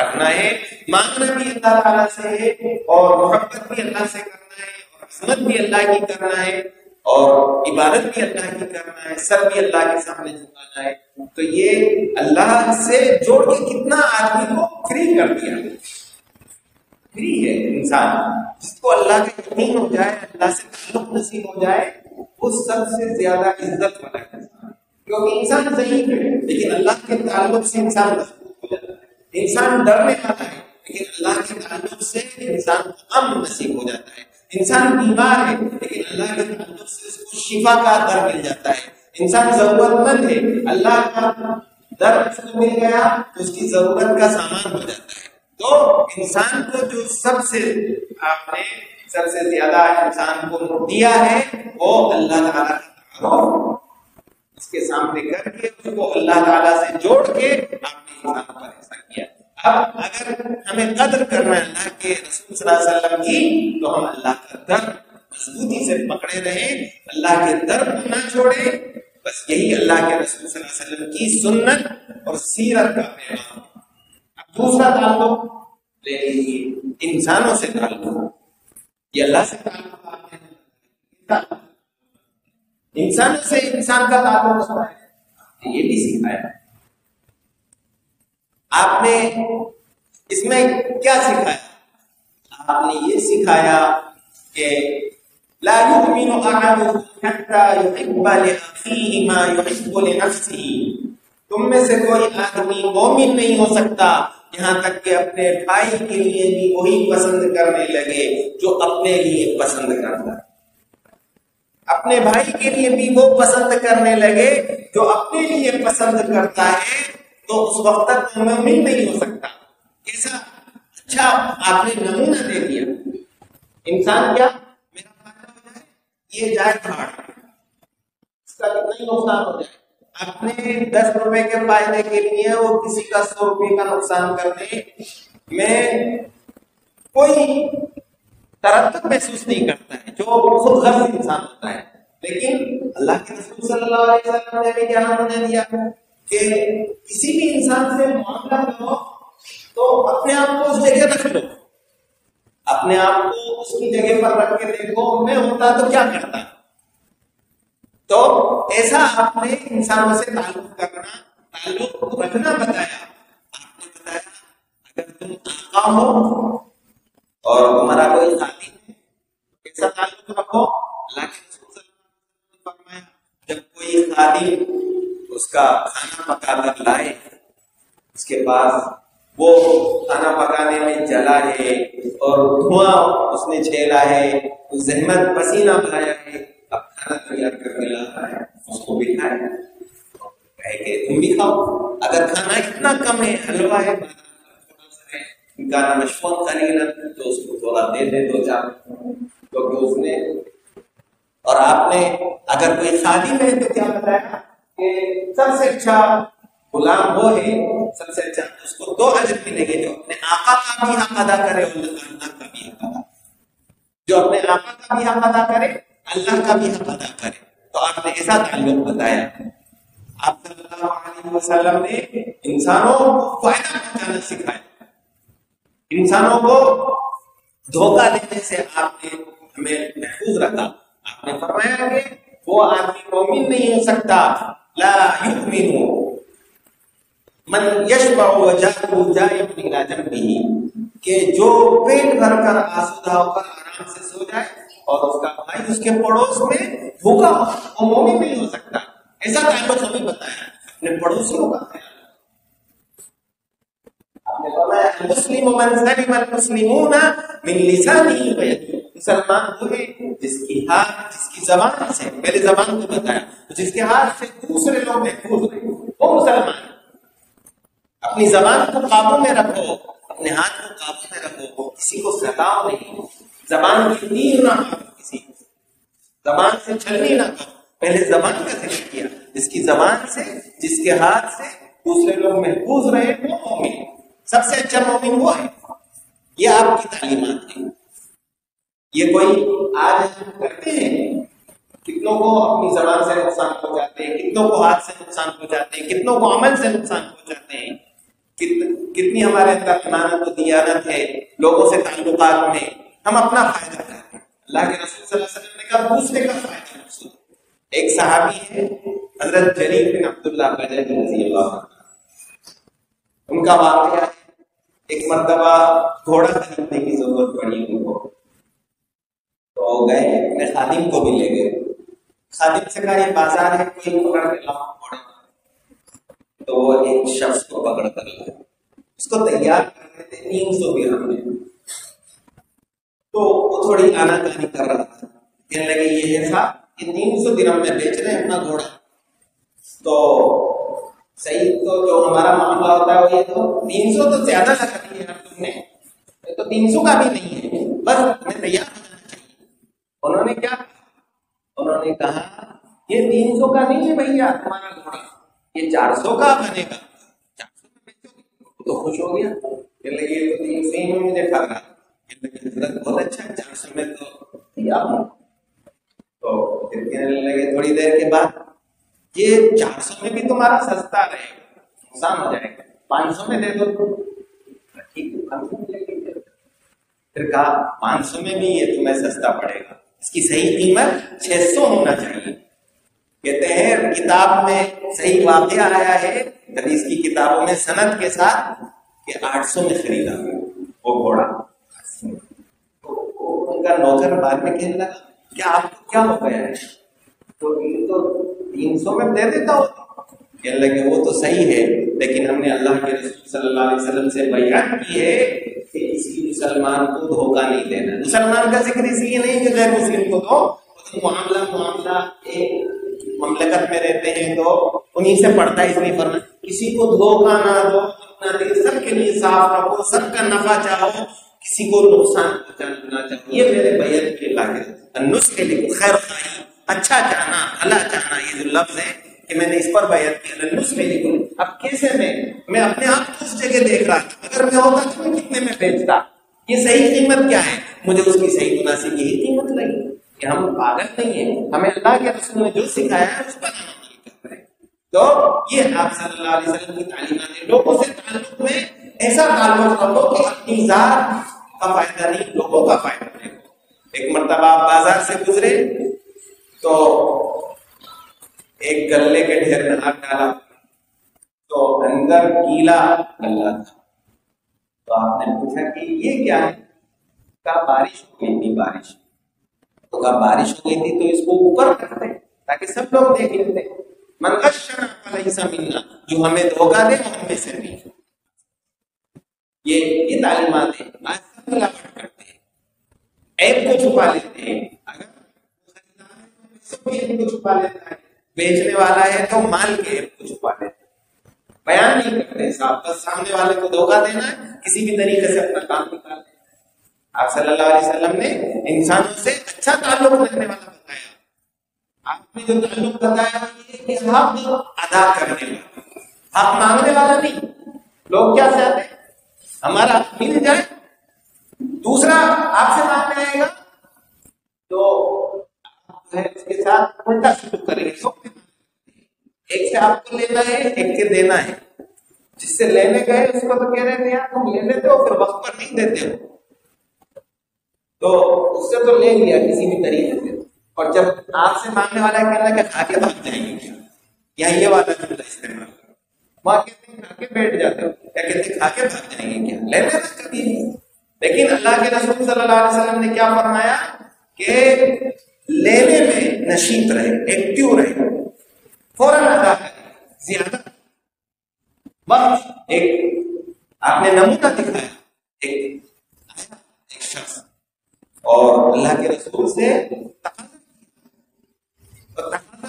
رکھنا ہے، مانگنا بھی اللہ تعالیٰ سے ہے اور محبت بھی اللہ سے کرنا ہے اور عصمت بھی اللہ کی کرنا ہے۔ اور عبادت بھی اللہ کی کرنا ہے سب بھی اللہ کے سامنے جھکانا ہے۔ تو یہ اللہ سے جوڑ کے کتنا آدمی کو فری کر دیا۔ فری ہے انسان۔ جس کو اللہ کا یقین ہو جائے، اللہ سے تعلق نصیب ہو جائے، وہ سب سے زیادہ عزت والا انسان کیونکہ انسان ضعیف ہے، لیکن اللہ کے تعلق سے انسان مضبوط ہو جاتا ہے۔ انسان ڈرنے والا ہے، لیکن اللہ کے تعلق سے انسان کو امن نصیب ہو جاتا ہے۔ انسان بیمار ہے، لیکن اللہ کے تعلق سے اس کو شفا کا در مل جاتا ہے۔ انسان ضرورت مند ہے، اللہ کا در اس کو مل گیا تو اس کی ضرورت کا سامان ہو جاتا ہے۔ تو انسان کو جو سب سے آپ نے سب سے زیادہ انسان کو دیا ہے، وہ اللہ تعالیٰ کا اس کے سامنے کر کے، اس کو اللہ تعالیٰ سے جوڑ کے آپ نے انسان پر ایسا کیا۔ اب اگر ہمیں قدر کرنا ہے اللہ کے رسول صلی اللہ علیہ وسلم کی تو ہم اللہ کا در مضبوطی سے پکڑے رہیں، اللہ کے در کو نہ چھوڑے بس یہی اللہ کے رسول صلی اللہ علیہ وسلم کی سنت اور سیرت کا پیغام۔ اب دوسرا تعلق لے لیجیے انسانوں سے تعلق یہ اللہ سے تعلق انسانوں سے انسان کا تعلق ہے۔ یہ بھی سکھایا۔ آپ نے اس میں کیا سکھایا؟ آپ نے یہ سکھایا کہ لا يؤمن احدكم حتى يحب لاخيه ما يحب لنفسه۔ تم میں سے کوئی آدمی مومن نہیں ہو سکتا یہاں تک کہ اپنے بھائی کے لیے بھی وہی پسند کرنے لگے جو اپنے لیے پسند کرتا ہے۔ اپنے بھائی کے لیے بھی وہ پسند کرنے لگے جو اپنے لیے پسند کرتا ہے۔ تو اس وقت تک مومن نہیں ہو سکتا۔ ایسا اچھا آپ نے نمونہ دے دیا۔ انسان کیا؟ میرا فائدہ ہو جائے، یہ جائے کھاڑ اس کا کتنا ہی نقصان ہو جائے۔ اپنے دس روپے کے فائدے کے لیے وہ کسی کا سو روپے کا نقصان کرنے میں کوئی ترتب محسوس نہیں کرتا ہے، جو خود غرض انسان ہوتا ہے۔ لیکن اللہ کے رسول صلی اللہ علیہ وسلم نے بھی کیا نمونہ دیا؟ کہ کسی بھی انسان سے معاملہ کرو تو اپنے آپ کو اس جگہ رکھ لو۔ اپنے آپ کو اس کی جگہ پر رکھ کے دیکھو، میں ہوتا تو کیا کرتا؟ تو ایسا آپ نے انسانوں سے تعلق کرنا، تعلق رکھنا بتایا۔ آپ نے بتایا، اگر تم آقا ہو اور تمہارا کوئی خالی ہے ایسا تعلق رکھو؟ اللہ کے فرمایا، جب کوئی خالی اس کا کھانا پکا کر لائے، اس کے پاس وہ کھانا پکانے میں جلا ہے اور دھواں اس نے چھیلا ہے زحمت پسینہ بلایا ہے۔ اب کھانا تیار کر کے لا رہا ہے، اس کو بٹھایا کہے کہ تم بھی کھاؤ۔ اگر کھانا اتنا کم ہے، حلوہ ہے گانا مشفون خلیل تو اس کو تھوڑا دے دے دو چار۔ کیونکہ اس نے اور آپ نے اگر کوئی خالی میں تو کیا بتایا؟ کہ سب سے اچھا غلام وہ ہے، سب سے اچھا اس کو دو اجر ملیں گے جو اپنے آقا کا بھی حق ادا کرے اور اللہ کا بھی حق ادا جو اپنے آقا کا بھی حق ادا کرے، اللہ کا بھی حق ادا کرے۔ تو آپ نے ایسا تعلق بتایا۔ آپ صلی اللہ علیہ وسلم نے انسانوں کو فائدہ پہنچانا سکھایا۔ انسانوں کو دھوکہ دینے سے آپ نے ہمیں محفوظ رکھا۔ آپ نے فرمایا کہ وہ آدمی مومن نہیں ہو سکتا۔ لا یؤمن من یشبع وجهه جائب الى جنبه، کہ جو پیٹ بھر کر آسودہ ہو کر آرام سے سو جائے اور اس کا بھائی اس کے پڑوس میں بھوکا ہو وہ مومن نہیں ہو سکتا۔ ایسا تعلق ہمیں بتایا، اپنے پڑوسیوں کا۔ مسلم من سلم المسلمون من لسانه ويده مسلمان وہ ہے جس کی ہاتھ جس کی زبان سے پہلے زبان کو بتایا جس کے ہاتھ سے دوسرے لوگ محفوظ رہے وہ مسلمان۔ اپنی زبان کو قابو میں رکھو، اپنے ہاتھ کو قابو میں رکھو کسی کو ستاؤ نہیں۔ زبان کی تیر نہ کسی زبان سے چھلنی نہ کرو پہلے زبان کا ذکر کیا، جس کی زبان سے، جس کے ہاتھ سے دوسرے لوگ محفوظ رہے، وہ مومن۔ سب سے اچھا مومن وہ ہے۔ یہ آپ کی تعلیمات ہیں۔ یہ کوئی آج کرتے ہیں؟ کتنوں کو اپنی زبان سے نقصان پہنچاتے ہیں؟ کتنوں کو ہاتھ سے نقصان پہنچاتے ہیں؟ کتنوں کو عمل سے نقصان پہنچاتے ہیں؟ کتنی ہمارے اندر ایمانت و دیانت ہے؟ لوگوں سے تعلقات میں ہم اپنا فائدہ کرتے ہیں۔ اللہ کے رسول صلی اللہ علیہ وسلم نے کہا، دوسرے کا فائدہ مقصود ایک صحابی ہے، حضرت جریر بن عبداللہ بجلی رضی اللہ عنہ۔ ان کا واقعہ ہے، ایک مرتبہ گھوڑا خریدنے کی ضرورت پڑی ان کو۔ تو گئے، اپنے خادم کو بھی لے گئے۔ خادم سے کہا، یہ بازار ہے، کوئی پکڑ کے لاؤ گھوڑے تو وہ ایک شخص کو پکڑ کر لیا اس کو تیار کر رہے تھے تین سو درہم میں۔ تو وہ تھوڑی آنا کانی کر رہا تھا۔ کہنے لگے، یہ ہے صاحب، یہ تین سو درہم میں بیچ رہے ہیں، اپنا گھوڑا۔ تو صحیح، تو جو ہمارا معاملہ ہوتا ہے، وہ یہ تو تین سو تو زیادہ لگ رہی ہے تم نے۔ تو تین سو کا بھی نہیں ہے۔ بس میں تیار انہوں نے کیا؟ انہوں نے کہا، یہ تین سو کا نہیں ہے بھیا تمہارا گھوڑا، یہ چار سو کا بنے گا۔ چار سو میں بیچو تو خوش ہو گیا۔ کہ لگے تو تین سو میں مجھے کھا رہا حضرت بہت اچھا چار سو میں تو تو پھر کہنے لگے تھوڑی دیر کے بعد، یہ چار سو میں بھی تمہارا سستا رہے گا، نقصان ہو جائے گا۔ پانچ سو میں دے دو۔ ٹھیک ہے پھر کہا، پانچ سو میں بھی یہ تمہیں سستا پڑے گا۔ اس کی صحیح قیمت چھ سو ہونا چاہیے۔ کہتے ہیں، کتاب میں صحیح واقعہ آیا ہے، حدیث کی کتابوں میں صنعت کے ساتھ کہ آٹھ سو میں خریدا۔ وہ گھوڑا۔ ان کا نوکر بعد میں کہنے لگا، کیا آپ کو کیا ہو گیا ہے؟ تو یہ تو تین سو میں دے دیتا ہوں۔ کہنے لگے، وہ تو صحیح ہے، لیکن ہم نے اللہ کے رسول صلی اللہ علیہ وسلم سے بیان کی ہے کہ اس مسلمان کو دھوکہ نہیں دینا۔ مسلمان کا ذکر اس لیے نہیں کہ غیر مسلم کو دو معاملہ معاملہ ایک مملکت میں رہتے ہیں تو انہیں سے پڑھتا ہے، اس لیے فرما کسی کو دھوکہ نہ دو، اپنا دل سب کے لیے صاف رکھو، سب کا نفع چاہو، کسی کو نقصان پہنچانا چاہو۔ یہ میرے بیت کے لاحق نسخے لکھو، خیر خواہی اچھا چاہنا، اللہ چاہنا، یہ جو لفظ ہے کہ میں نے اس پر بیعت کیا نسخے لکھوں اب کیسے میں میں اپنے آپ کو اس جگہ دیکھ رہا اگر میں ہوتا تو میں کتنے میں بیچتا؟ یہ صحیح قیمت کیا ہے؟ مجھے اس کی صحیح مناسب یہی قیمت لگی کہ ہم پاگل نہیں ہیں۔ ہمیں اللہ کے رسول نے جو سکھایا ہے، اس پر تو یہ آپ صلی اللہ علیہ وسلم کی تعلیمات ہیں۔ لوگوں سے تعلق میں ایسا تعلق رکھو کہ اپنی ذات کا فائدہ نہیں، لوگوں کا فائدہ نہیں۔ ایک مرتبہ آپ بازار سے گزرے تو ایک گلے کے ڈھیر میں ہاتھ ڈالا تو اندر گیلا گلا تھا۔ تو آپ نے پوچھا کہ یہ کیا ہے؟ کہا، بارش ہو گئی تھی، بارش۔ تو کہا، بارش ہو گئی تھی تو اس کو اوپر کرتے تاکہ سب لوگ دیکھ لیتے منگشنا منا، جو ہمیں دھوکہ دے، وہ ہمیں سے نہیں یہ یہ تعلیمات ہیں۔ آج سب ملاوٹ کرتے ہیں۔ ایپ کو چھپا لیتے ہیں۔ اگر کو چھپا لیتا ہے۔ بیچنے والا ہے تو مال کے کچھ چھپا دیتے بیان نہیں کرتے صاحب بس سامنے والے کو دھوکہ دینا ہے، کسی بھی طریقے سے اپنا کام نکالنا آپ صلی اللہ علیہ وسلم نے انسانوں سے اچھا تعلق رکھنے والا بتایا۔ آپ نے جو تعلق بتایا یہ کہ حق ادا کرنے والا۔ حق مانگنے والا نہیں۔ لوگ کیا چاہتے ہیں؟ ہمارا مل جائے۔ دوسرا آپ سے مانگنے آئے گا۔ تو اس کے ساتھ الٹا شروع کریں گے۔ ایک سے آپ کو لینا ہے، ایک سے دینا ہے۔ جس سے لینے گئے، اس کو تو کہہ رہے تھے، یار، تم لے لیتے ہو پھر وقت پر نہیں دیتے ہو۔ تو اس سے تو لے لیا، کسی بھی طریقے سے۔ اور جب آپ سے مانگنے والا کہنا کہ کھا کے بھاگ جائیں گے۔ یا یہ والا جملہ استعمال وہاں کہتے ہیں، کھا کے بیٹھ جاتے ہو۔ یا کہتے ہیں، کھا کے بھاگ جائیں گے کیا؟ لے لینا کبھی لیکن اللہ کے رسول صلی اللہ علیہ وسلم نے کیا فرمایا کہ لینے میں نشیت رہے، ایکٹیو رہے۔ فوراً ادا کرے زیادہ وقت ایک، آپ نے نمونہ دکھایا۔ ایک ایک شخص۔ اور اللہ کے رسول سے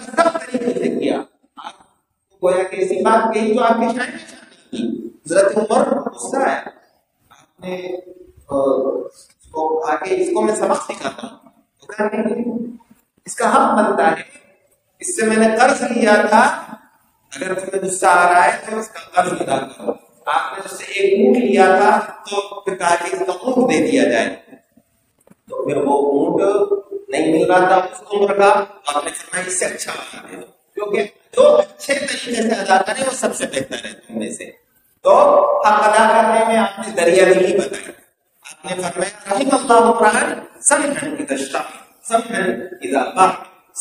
سب طریقے سے کیا۔ آپ گویا کہ ایسی بات کہی جو آپ کی شاعری کی۔ حضرت عمر غصہ ہے۔ آپ نے اس کو آگے، اس کو میں سبق سکھاتا ہوں۔ اس کا حق بنتا ہے۔ اس سے میں نے قرض لیا تھا، اگر تمہیں غصہ آ رہا ہے تو اس کا قرض ادا کرو آپ نے اس سے ایک اونٹ لیا تھا، تو پھر کہا کہ اس کا اونٹ دے دیا جائے۔ تو پھر وہ اونٹ نہیں مل رہا تھا اس عمر کا، آپ نے فرمایا اس سے اچھا بنا دے دو کیونکہ جو اچھے طریقے سے ادا کرے، وہ سب سے بہتر ہے تم میں سے۔ تو حق ادا کرنے میں آپ نے دریا دلی بتائی۔ آپ نے فرمایا، رحم اللہ قرآن سمجھن اذا اشتاق سمجھن اذا باع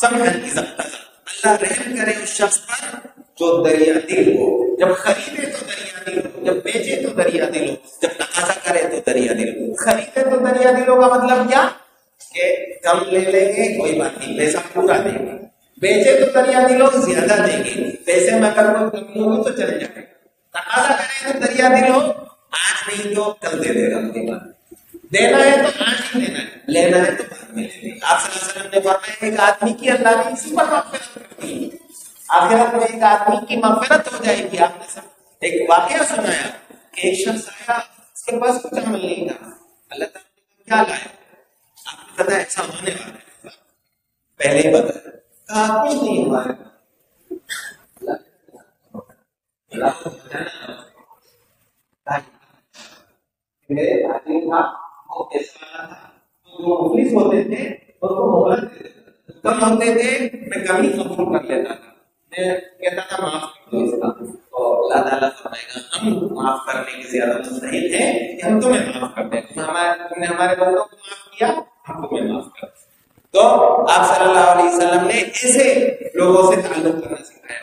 سمجھن اذا اقتضى اللہ رحم کرے اس شخص پر جو دریا دل ہو۔ جب خریدے تو دریا دل ہو، جب بیچے تو دریا دل ہو۔ جب تقاضا کرے تو دریا دل ہو۔ خریدے تو دریا دلوں کا مطلب کیا؟ کہ کم لے لیں گے، کوئی بات نہیں، پیسہ پورا دیں گے۔ بیچے تو دریا دلوں زیادہ دیں گے۔ پیسے میں اگر کوئی کمی ہوگی تو چلے جائے تقاضا کرے تو دریا دل ہو، آج نہیں تو کل دے دے گا کوئی بات دینا ہے تو آج ہی دینا ہے، لینا ہے تو بعد میں آپ صلی اللہ علیہ وسلم نے فرمایا، ایک آدمی کی اللہ نے اسی پر مغفرت کرتی ہے آخرت میں ایک آدمی کی مغفرت ہو جائے گی۔ آپ نے سب ایک واقعہ سنایا کہ ایک شخص آیا، اس کے پاس کچھ عمل نہیں تھا۔ اللہ تعالیٰ نے کیا لایا؟ آپ کو پتا ایسا ہونے والا ہے۔ پہلے ہی بتا کہا کچھ نہیں ہوا۔ ہے میرے آدمی تھا وہ کیسا تھا۔ جو مفلس ہوتے تھے اس کو مہلت دیتے کم ہوتے تھے، میں کمی قبول کر لیتا تھا۔ میں کہتا تھا، معاف کر دو اس کا۔ تو اللہ تعالیٰ فرمائے گا، ہم معاف کرنے کے زیادہ مستحق ہیں، کہ ہم تمہیں معاف کر دیں۔ تم نے ہمارے بندوں کو معاف کیا، ہم تمہیں معاف کر تو آپ صلی اللہ علیہ وسلم نے ایسے لوگوں سے تعلق کرنا سکھایا۔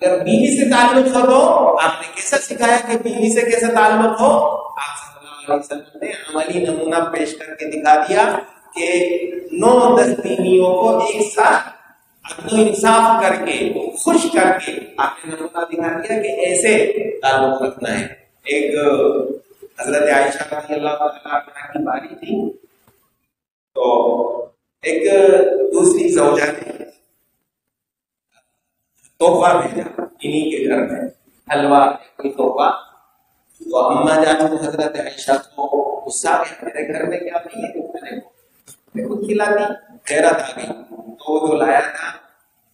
اگر بیوی سے تعلق ہو تو آپ نے کیسا سکھایا کہ بیوی سے کیسا تعلق ہو؟ آپ صلی علیہ وسلم نے عملی نمونہ پیش کر کے دکھا دیا کہ نو دس کو ایک ساتھ عدل و انصاف کر کے، خوش کر کے آپ نے نمونہ دکھا دیا کہ ایسے تعلق رکھنا ہے۔ ایک، حضرت عائشہ رضی اللہ تعالیٰ کی باری تھی۔ تو ایک دوسری زوجہ نے تحفہ بھیجا، انہی کے گھر میں۔ حلوہ کوئی تحفہ تو اما جان کو حضرت عائشہ کو غصہ گیا میرے گھر میں کیا نہیں ہے۔ میں خود کھلا دی خیرت آ گئی تو وہ جو لایا تھا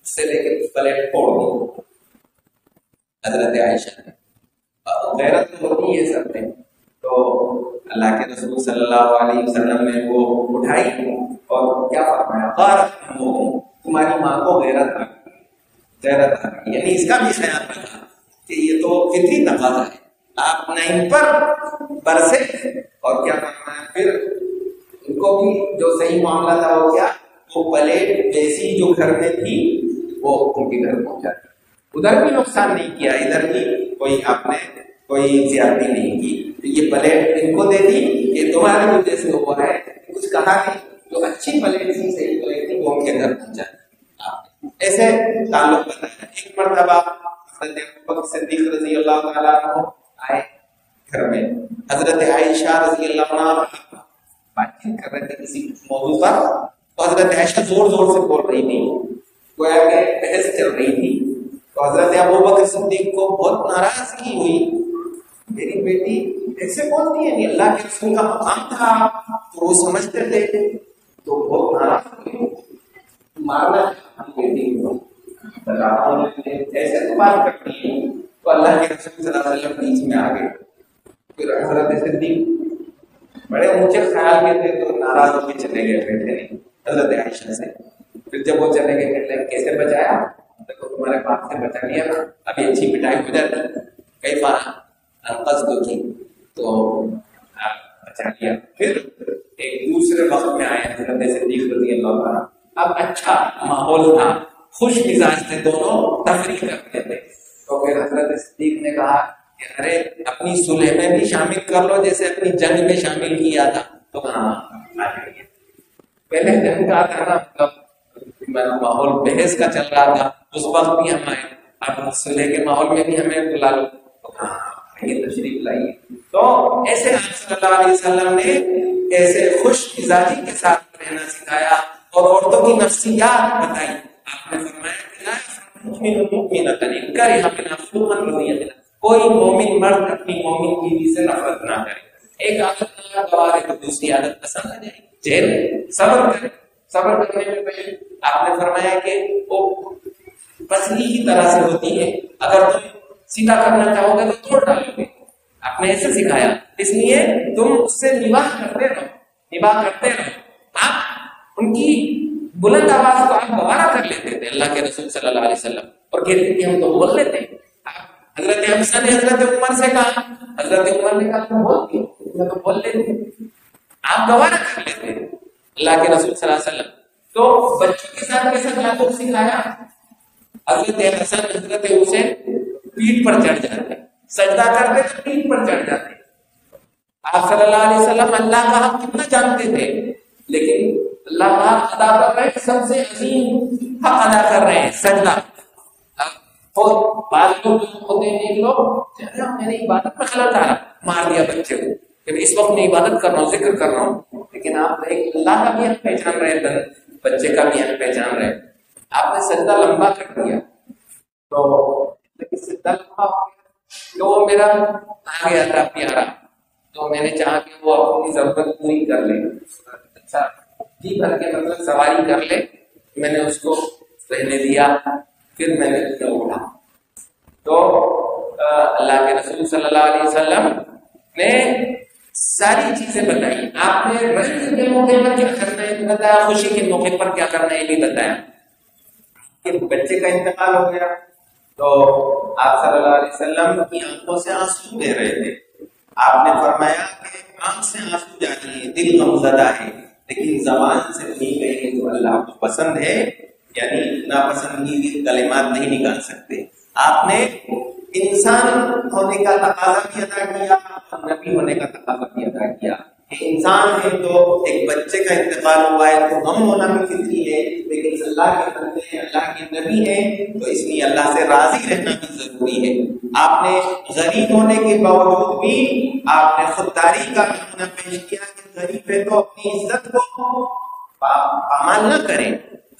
اس سے لے کے پلیٹ پھوڑ دی۔ حضرت عائشہ نے۔ غیرت تو ہوتی ہے سب میں۔ تو اللہ کے رسول صلی اللہ علیہ وسلم نے وہ اٹھائی۔ اور کیا فرمایا؟ غارت تمہاری ماں کو غیرت آ گئی غیرت آ گئی یعنی اس کا بھی خیال رکھا کہ یہ تو فطری تقاضا ہے۔ آپ نائن پر برسے اور کیا فرمایا؟ پھر ان کو بھی جو صحیح معاملہ تھا وہ کیا؟ وہ پلیٹ جیسی جو گھر میں تھی، وہ ان کے گھر پہنچا دی۔ ادھر بھی نقصان نہیں کیا، ادھر بھی کوئی آپ نے کوئی زیادتی نہیں کی۔ تو یہ پلیٹ ان کو دے دی یہ تمہاری وجہ سے ہوا ہے، کچھ کہا نہیں۔ جو اچھی پلیٹ تھی، صحیح پلیٹ تھی، وہ ان کے گھر پہنچا دی۔ ہاں۔ ایسے تعلق بتایا ایک مرتبہ حضرت صدیق رضی اللہ تعالیٰ عنہ آئے گھر میں حضرت عائشہ رضی اللہ عنہ بات چیت کر رہے تھے کسی موضوع پر تو حضرت عائشہ زور زور سے بول رہی تھی گویا کہ بحث چل رہی تھی تو حضرت ابو بکر صدیق کو بہت ناراضگی ہوئی میری بیٹی ایسے بولتی ہے اللہ کے رسول کا مقام تھا تو وہ سمجھتے تھے تو بہت ناراض ہوئی مارنا ہم بیٹی کو ایسے تو بات کرتی ہے تو اللہ کے رسول صلی اللہ علیہ وسلم بیچ میں آ گئے۔ پھر حضرت صدیق بڑے اونچے خیال کے تھے تو ناراض ہو کے چلے گئے، بیٹھے نہیں۔ حضرت عائشہ سے۔ پھر جب وہ چلے گئے کہتے ہیں کیسے بچایا؟ تو تمہارے پاس سے بچا لیا۔ ابھی اچھی پٹائی ہو جاتی کئی بار قصد کی۔ تو بچا لیا۔ پھر ایک دوسرے وقت میں آئے حضرت صدیق رضی اللہ عنہ۔ اب اچھا ماحول تھا۔ خوش مزاج تھے، دونوں تفریح کرتے تھے۔ تو پھر حضرت صدیق نے کہا کہ ارے، اپنی سلح میں بھی شامل کر لو، جیسے اپنی جنگ میں شامل کیا تھا۔ تو کہاں ہاں، ہاں، ہاں۔ پہلے جنگ کا تھا نا مطلب ماحول بحث کا چل رہا تھا، اس وقت بھی ہم آئے۔ اب سلح کے ماحول میں بھی ہمیں بلا لو۔ یہ تشریف لائیے۔ تو ایسے آپ صلی اللہ علیہ وسلم نے ایسے خوش مزاجی کے ساتھ رہنا سکھایا اور عورتوں کی نفسیات بتائی۔ آپ نے فرمایا کہ کوئی مومن مرد اپنی مومن بیوی سے نفرت نہ کرے ایک عادت اللہ گوار ہے تو دوسری عادت پسند آ جائے جیل، صبر کرے صبر کرنے میں پہلے آپ نے فرمایا کہ وہ پسلی کی طرح سے ہوتی ہے اگر تم سیدھا کرنا چاہو گے تو توڑ ڈالو گے آپ نے ایسے سکھایا اس لیے تم اس سے نباہ کرتے رہو نباہ کرتے رہو آپ ان کی بلند آواز کو آپ گوارا کر لیتے تھے، اللہ کے رسول صلی اللہ علیہ وسلم۔ اور کہتے کہ ہم تو بول لیتے ہیں۔ حضرت حمزہ نے حضرت عمر سے کہا، حضرت عمر نے کہا، تم بول میں تو بول لیتے آپ گوارا کر لیتے اللہ کے رسول صلی اللہ علیہ وسلم۔ تو بچوں کے ساتھ کیسا تعلق سکھایا حضرت حسن حضرت حسین پیٹ پر چڑھ جاتے۔ سجدہ کرتے تو پیٹ پر چڑھ جاتے۔ آپ صلی اللہ علیہ وسلم اللہ کا حق کتنا جانتے تھے، لیکن اللہ کا حق ادا کر رہے ہیں سب سے عظیم حق ادا کر رہے ہیں سجدہ اور بعض لوگ ہوتے ہیں ایک لوگ میں نے عبادت میں خلل ڈالا، مار دیا بچے کو۔ کہ اس وقت میں عبادت کر رہا ہوں، ذکر کر رہا ہوں۔ لیکن آپ ایک اللہ کا بھی حق پہچان رہے ہیں بچے کا بھی حق پہچان رہے۔ آپ نے سجدہ لمبا کر دیا۔ تو سجدہ لمبا ہو گیا۔ تو وہ میرا آ گیا تھا پیارا، تو میں نے چاہا کہ وہ اپنی ضرورت پوری کر لے۔ اچھا۔ جی بھر کے مطلب سواری کر لے، میں نے اس کو رہنے دیا پھر میں نے اٹھا تو اللہ کے رسول صلی اللہ علیہ وسلم نے ساری چیزیں بتائی۔ آپ نے رنگ کے موقع پر کیا کرنا ہے بتایا، خوشی کے موقع پر کیا کرنا ہے یہ بھی بتایا۔ کہ بچے کا انتقال ہو گیا۔ تو، آپ صلی اللہ علیہ وسلم کی آنکھوں سے آنسو دے رہے تھے۔ آپ نے فرمایا کہ آنکھ سے آنسو جاتی ہے، دل غمزدہ ہے۔ لیکن زبان سے نہیں گئی تو اللہ کو پسند ہے یعنی ناپسندگی کلمات نہیں نکال سکتے۔ آپ نے انسان ہونے کا تقاضا بھی ادا کیا، اور نبی ہونے کا تقاضا بھی ادا کیا۔ انسان ہے تو ایک بچے کا انتقال ہوا ہے، تو غم ہونا بھی فطری ہے، لیکن اللہ کے بندے ہیں، اللہ کے نبی ہیں، تو اس لیے اللہ سے راضی رہنا بھی ضروری ہے۔ آپ نے غریب ہونے کے باوجود بھی آپ نے خودداری کا نمونہ پیش کیا کہ غریب ہے تو اپنی عزت کو پامال نہ کریں۔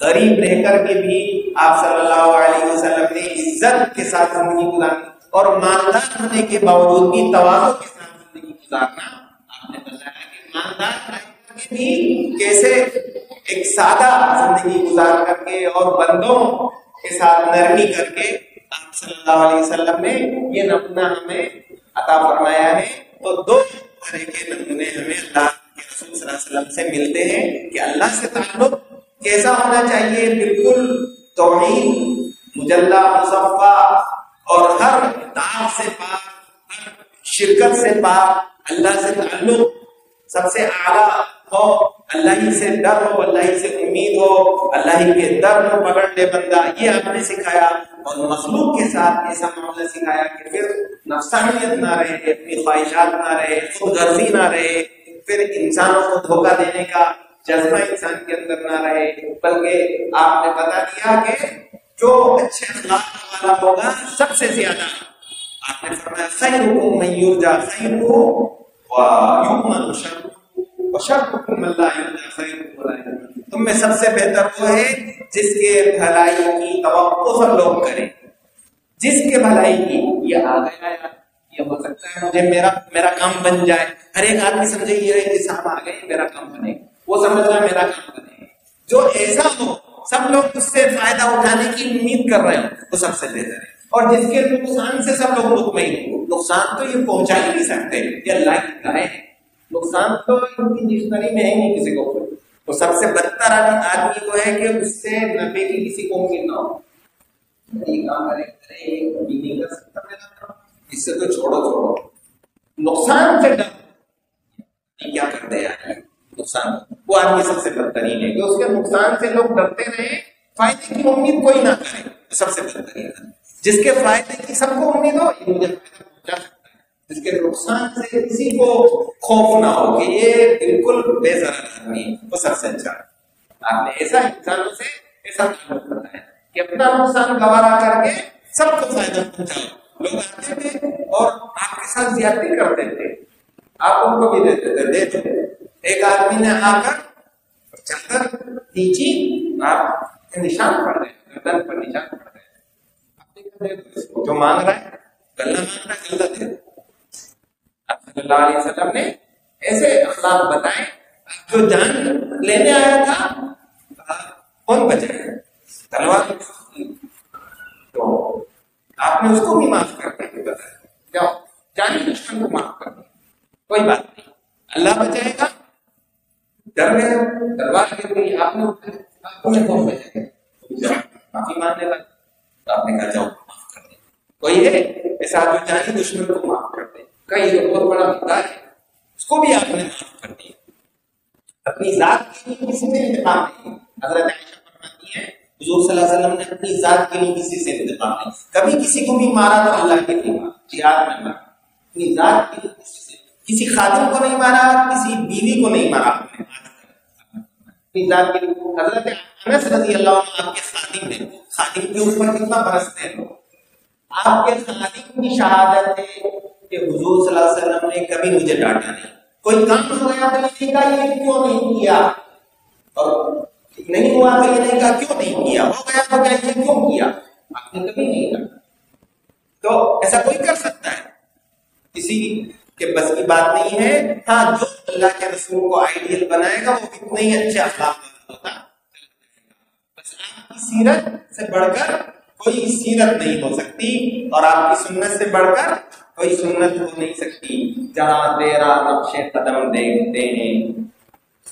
غریب رہ کر کے بھی آپ صلی اللہ علیہ وسلم نے عزت کے ساتھ زندگی گزارنی اور مالدار ہونے کے باوجود بھی توازو کے ساتھ زندگی گزارنا آپ نے بتایا کہ مالدار بھی کیسے ایک سادہ زندگی گزار کر کے اور بندوں کے ساتھ نرمی کر کے آپ صلی اللہ علیہ وسلم نے یہ نمونہ ہمیں عطا فرمایا ہے۔ تو دو طرح کے نمونے ہمیں اللہ کے رسول صلی اللہ علیہ وسلم سے ملتے ہیں کہ اللہ سے تعلق کیسا ہونا چاہیے؟ بالکل توحید، مجلہ، مصفہ اور ہر داغ سے پاک، ہر شرکت سے پاک اللہ سے تعلق سب سے اعلیٰ ہو، اللہ ہی سے ڈر ہو، اللہ ہی سے امید ہو، اللہ ہی کے در میں پکڑ لے بندہ۔ یہ آپ نے سکھایا اور مخلوق کے ساتھ ایسا معاملہ سکھایا کہ پھر نفسانیت نہ رہے، اپنی خواہشات نہ رہے خود غرضی نہ رہے۔ پھر انسانوں کو دھوکہ دینے کا جذبہ انسان کے اندر نہ رہے، بلکہ آپ نے بتا دیا کہ جو اچھے اخلاق والا ہوگا سب سے زیادہ۔ آپ نے فرمایا، خیرکم من یرجا خیرہ و یؤمن شرہ و شرکم من لا یرجا خیرہ و لا یؤمن۔ تم میں سب سے بہتر وہ ہے جس کے بھلائی کی توقع سب لوگ کریں۔ جس کے بھلائی کی یہ آ گیا یہ ہو سکتا ہے مجھے میرا میرا کام بن جائے۔ ہر ایک آدمی سمجھے، یہ صاحب آ گئے، میرا کام بنے۔ وہ سمجھ رہا میرا کام بنے۔ جو ایسا ہو، سب لوگ اس سے فائدہ اٹھانے کی امید کر رہے ہوں، وہ سب سے بہتر ہے۔ اور جس کے نقصان سے سب لوگ مطمئن نقصان تو یہ پہنچا ہی نہیں سکتے یہ اللہ کی گائے نقصان تو ان کی ڈکشنری میں ہے نہیں کسی کو۔ وہ سب سے بدتر آدمی کو ہے کہ اس سے نفے کی کسی کو امید نہ ہو۔ اس سے تو چھوڑو چھوڑو نقصان سے ڈر کیا کرتے ہیں نقصان وہ آدمی سب سے بدترین ہے کہ اس کے نقصان سے لوگ ڈرتے رہے فائدے کی امید کوئی نہ کرے سب سے بہترین جس کے فائدے کی سب کو امید ہو یہ مجھے پہنچا سکتا ہے جس کے نقصان سے کسی کو خوف نہ ہو کہ یہ بالکل بے ضرر آدمی وہ سب سے اچھا آپ نے ایسا انسانوں سے ایسا ہے کہ اپنا نقصان گوارا کر کے سب کو فائدہ پہنچاؤ لوگ آتے تھے اور آپ کے ساتھ زیادتی کرتے تھے آپ ان کو بھی دیتے تھے دیتے ایک آدمی نے آ کر چادر نیچی آپ کے نشان پڑ رہے گردن پر نشان پڑ رہے جو مانگ رہا ہے گلا مانگ رہا ہے گلا دے آپ صلی اللہ علیہ وسلم نے ایسے اخلاق بتائے۔ جو جان لینے آیا تھا کون بچائے تلوار۔ تو آپ نے اس کو بھی معاف کر کے بتایا کیا جانی دشمن کو معاف کر دیا کوئی بات نہیں۔ اللہ بچائے گا۔ ڈر گئے۔ تلوار کے لیے آپ نے آپ نے کون بچائے گا معافی ماننے لگا تو آپ نے کہا، جاؤ، معاف کر دیں۔ کوئی ہے ایسا جو جانی دشمن کو معاف کر دے؟ کئی جو بہت بڑا مدعا ہے۔ اس کو بھی آپ نے معاف کر دیا۔ اپنی ذات کے لیے کسی سے انتقام نہیں۔ حضرت عائشہ فرماتی ہے حضور صلی اللہ علیہ وسلم نے اپنی ذات کے لیے کسی سے انتقام نہیں کبھی کسی کو بھی مارا تو اللہ کے لیے مارا۔ جہاد میں مارا۔ اپنی ذات کے لیے کسی سے۔ کسی خاتم کو نہیں مارا، کسی بیوی کو نہیں مارا۔ اپنی ذات کے لیے۔ حضرت انس رضی اللہ عنہ آپ کے خاتم نے خاتم کے اوپر کتنا برستے ہیں آپ کے خاتم کی شہادت ہے کہ حضور صلی اللہ علیہ وسلم نے کبھی مجھے ڈانٹا نہیں۔ کوئی کام ہو گیا تو یہ کیوں نہیں کیا؟ اور نہیں ہوا تو یہ نہیں کہا، کیوں نہیں کیا؟ ہو گیا تو کیا یہ کیوں کیا؟ آپ نے کبھی نہیں کہا۔ تو ایسا کوئی کر سکتا ہے؟ کسی کے بس کی بات نہیں ہے۔ ہاں جو اللہ کے رسول کو آئیڈیل بنائے گا، وہ کتنے ہی اچھے اخلاق ہوتا بس آپ کی سیرت سے بڑھ کر کوئی سیرت نہیں ہو سکتی اور آپ کی سنت سے بڑھ کر کوئی سنت ہو نہیں سکتی۔ جہاں تیرا نقش قدم دیکھتے ہیں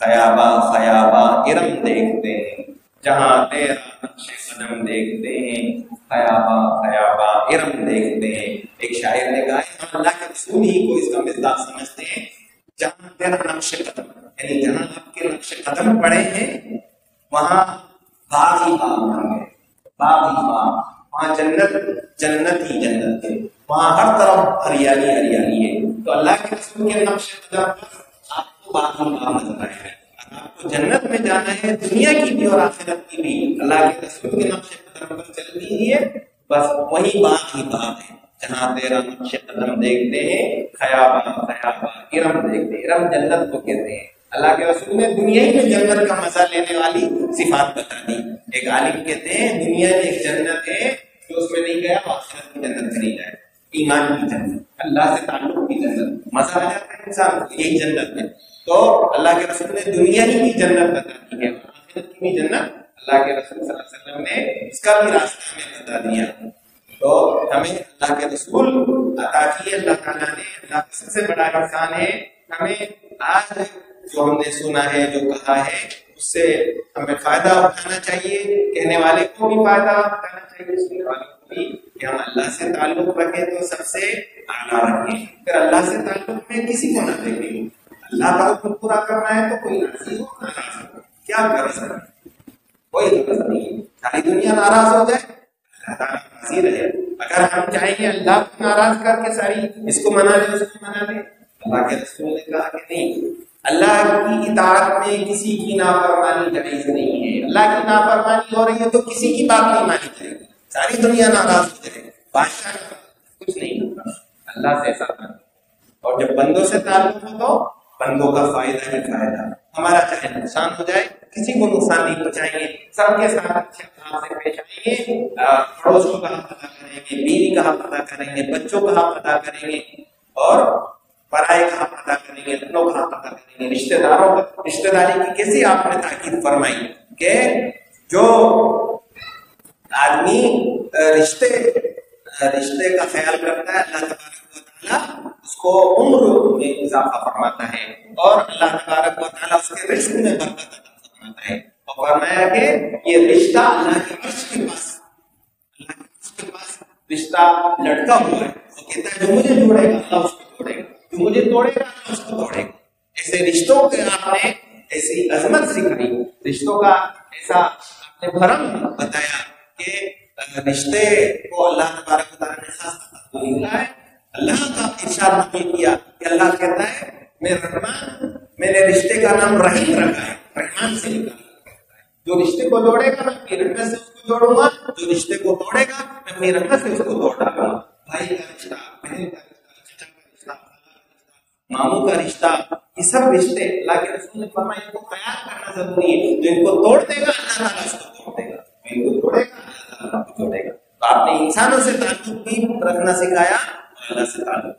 خیابہ خیابہ ارم دیکھتے ہیں، جہاں تیرا نقش قدم دیکھتے ہیں خیابہ خیابہ ارم دیکھتے ہیں۔ ایک شاعر نے کہا ہم اللہ کے رسول ہی کو اس کا مزاج سمجھتے ہیں۔ جہاں تیرا نقش قدم یعنی جہاں آپ کے نقش قدم پڑے ہیں، وہاں باغ ہی باغ بن گئے۔ باغ ہی باغ، وہاں جنت جنت ہی جنت ہے۔ وہاں ہر طرف ہریالی ہریالی ہے۔ تو اللہ کے رسول کے نقش قدم آپ کو وہاں پر آپ کو جنت میں جانا ہے، دنیا کی بھی اور آخرت کی بھی۔ اللہ کے رسول کے نقش قدم پر چلنی ہے بس وہی بات ہی بات ہے۔ جہاں تیرا نقش قدم دیکھتے ہیں خیابہ خیابہ ارم دیکھتے ہیں۔ ارم جنت کو کہتے ہیں۔ اللہ کے رسول نے دنیا ہی میں جنت کا مزہ لینے والی صفات بتا دی۔ ایک عالم کہتے ہیں، دنیا میں ایک جنت ہے جو اس میں نہیں گیا، وہ آخرت کی جنت میں نہیں جائے ایمان کی جنت، اللہ سے تعلق کی جنت۔ مزہ آ جاتا ہے انسان یہی جنت میں۔ تو اللہ کے رسول نے دنیا ہی کی جنت بتا دی ہے، آخرت کی بھی جنت اللہ کے رسول صلی اللہ علیہ وسلم نے اس کا بھی راستہ ہمیں بتا دیا۔ تو ہمیں اللہ کے رسول عطا کی اللہ تعالیٰ نے، اللہ کا سب سے بڑا احسان ہے۔ ہمیں آج جو ہم نے سنا ہے، جو کہا ہے اس سے ہمیں فائدہ اٹھانا چاہیے، کہنے والے کو بھی فائدہ اٹھانا چاہیے، سننے والے کو بھی، کہ ہم اللہ سے تعلق رکھیں تو سب سے اعلیٰ رکھیں۔ پھر اللہ سے تعلق میں کسی کو نہ دیکھیں، اللہ کا حکم پورا کرنا ہے تو کوئی راضی ہو، ناراض ہو۔ کیا کر سکتے کوئی غرض نہیں ساری دنیا ناراض ہو جائے، اللہ تعالیٰ راضی رہے۔ اگر ہم چاہیں گے اللہ کو ناراض کر کے ساری اس کو منا لے اس کو منا لے اللہ کے رسول نے کہا کہ نہیں۔ اللہ کی اطاعت میں کسی کی نافرمانی جائز نہیں ہے۔ اللہ کی نافرمانی ہو رہی ہے تو کسی کی بات نہیں مانی جائے گی۔ ساری دنیا ناراض ہو جائے بادشاہ کچھ نہیں ہوگا اللہ سے ایسا اور جب بندوں سے تعلق ہو تو بندوں کا فائدہ ہی فائدہ۔ ہمارا چاہے نقصان ہو جائے، کسی کو نقصان نہیں پہنچائیں گے۔ سب کے ساتھ اچھے اخلاق سے پیش آئیں گے۔ پڑوسوں کا حق ادا کریں گے، بیوی کا حق ادا کریں گے، بچوں کا حق ادا کریں گے۔ اور پڑھائی کا حق کریں گے اپنوں کا حق ادا کریں گے رشتے داروں کا رشتے داری کی کیسی آپ نے تاکید فرمائی کہ جو آدمی رشتے رشتے کا خیال کرتا ہے، اللہ تبارک و تعالیٰ اس کو عمر میں اضافہ فرماتا ہے اور اللہ تبارک و تعالیٰ اس کے رشت میں برکت ادا فرماتا ہے۔ اور فرمایا کہ یہ رشتہ اللہ کے عرش کے پاس، اللہ کے عرش کے پاس رشتہ لڑکا ہوا ہے، وہ کہتا ہے جو مجھے جوڑے گا، اللہ اس کو جوڑے گا۔ جو مجھے توڑے گا اللہ اس کو توڑے گا۔ ایسے رشتوں کے آپ نے ایسی عظمت سکھائی۔ رشتوں کا ایسا آپ نے بھرم بتایا کہ رشتے کو اللہ تبارک تعالیٰ نے خاص ملا ہے۔ اللہ کا ارشاد نہیں کیا۔ کہ اللہ کہتا ہے، میں رحمان، میں نے رشتے کا نام رحیم رکھا ہے۔ رحمان سے نکالا۔ جو رشتے کو جوڑے گا، میں اپنی رحمت سے اس کو جوڑوں گا۔ جو رشتے کو توڑے گا، میں اپنی رحمت سے اس کو توڑ ڈالوں گا۔ بھائی کا رشتہ بہن کا رشتہ چچا کا رشتہ ماموں کا رشتہ یہ سب رشتے اللہ کے رسول نے فرمایا ان کو خیال کرنا ضروری ہے جو ان کو توڑ دے گا اللہ تعالیٰ اس کو توڑ دے گا ان کو توڑے گا اللہ تعالیٰ کو توڑے گا تو آپ نے انسانوں سے تعلق بھی رکھنا سکھایا اللہ سے تعلق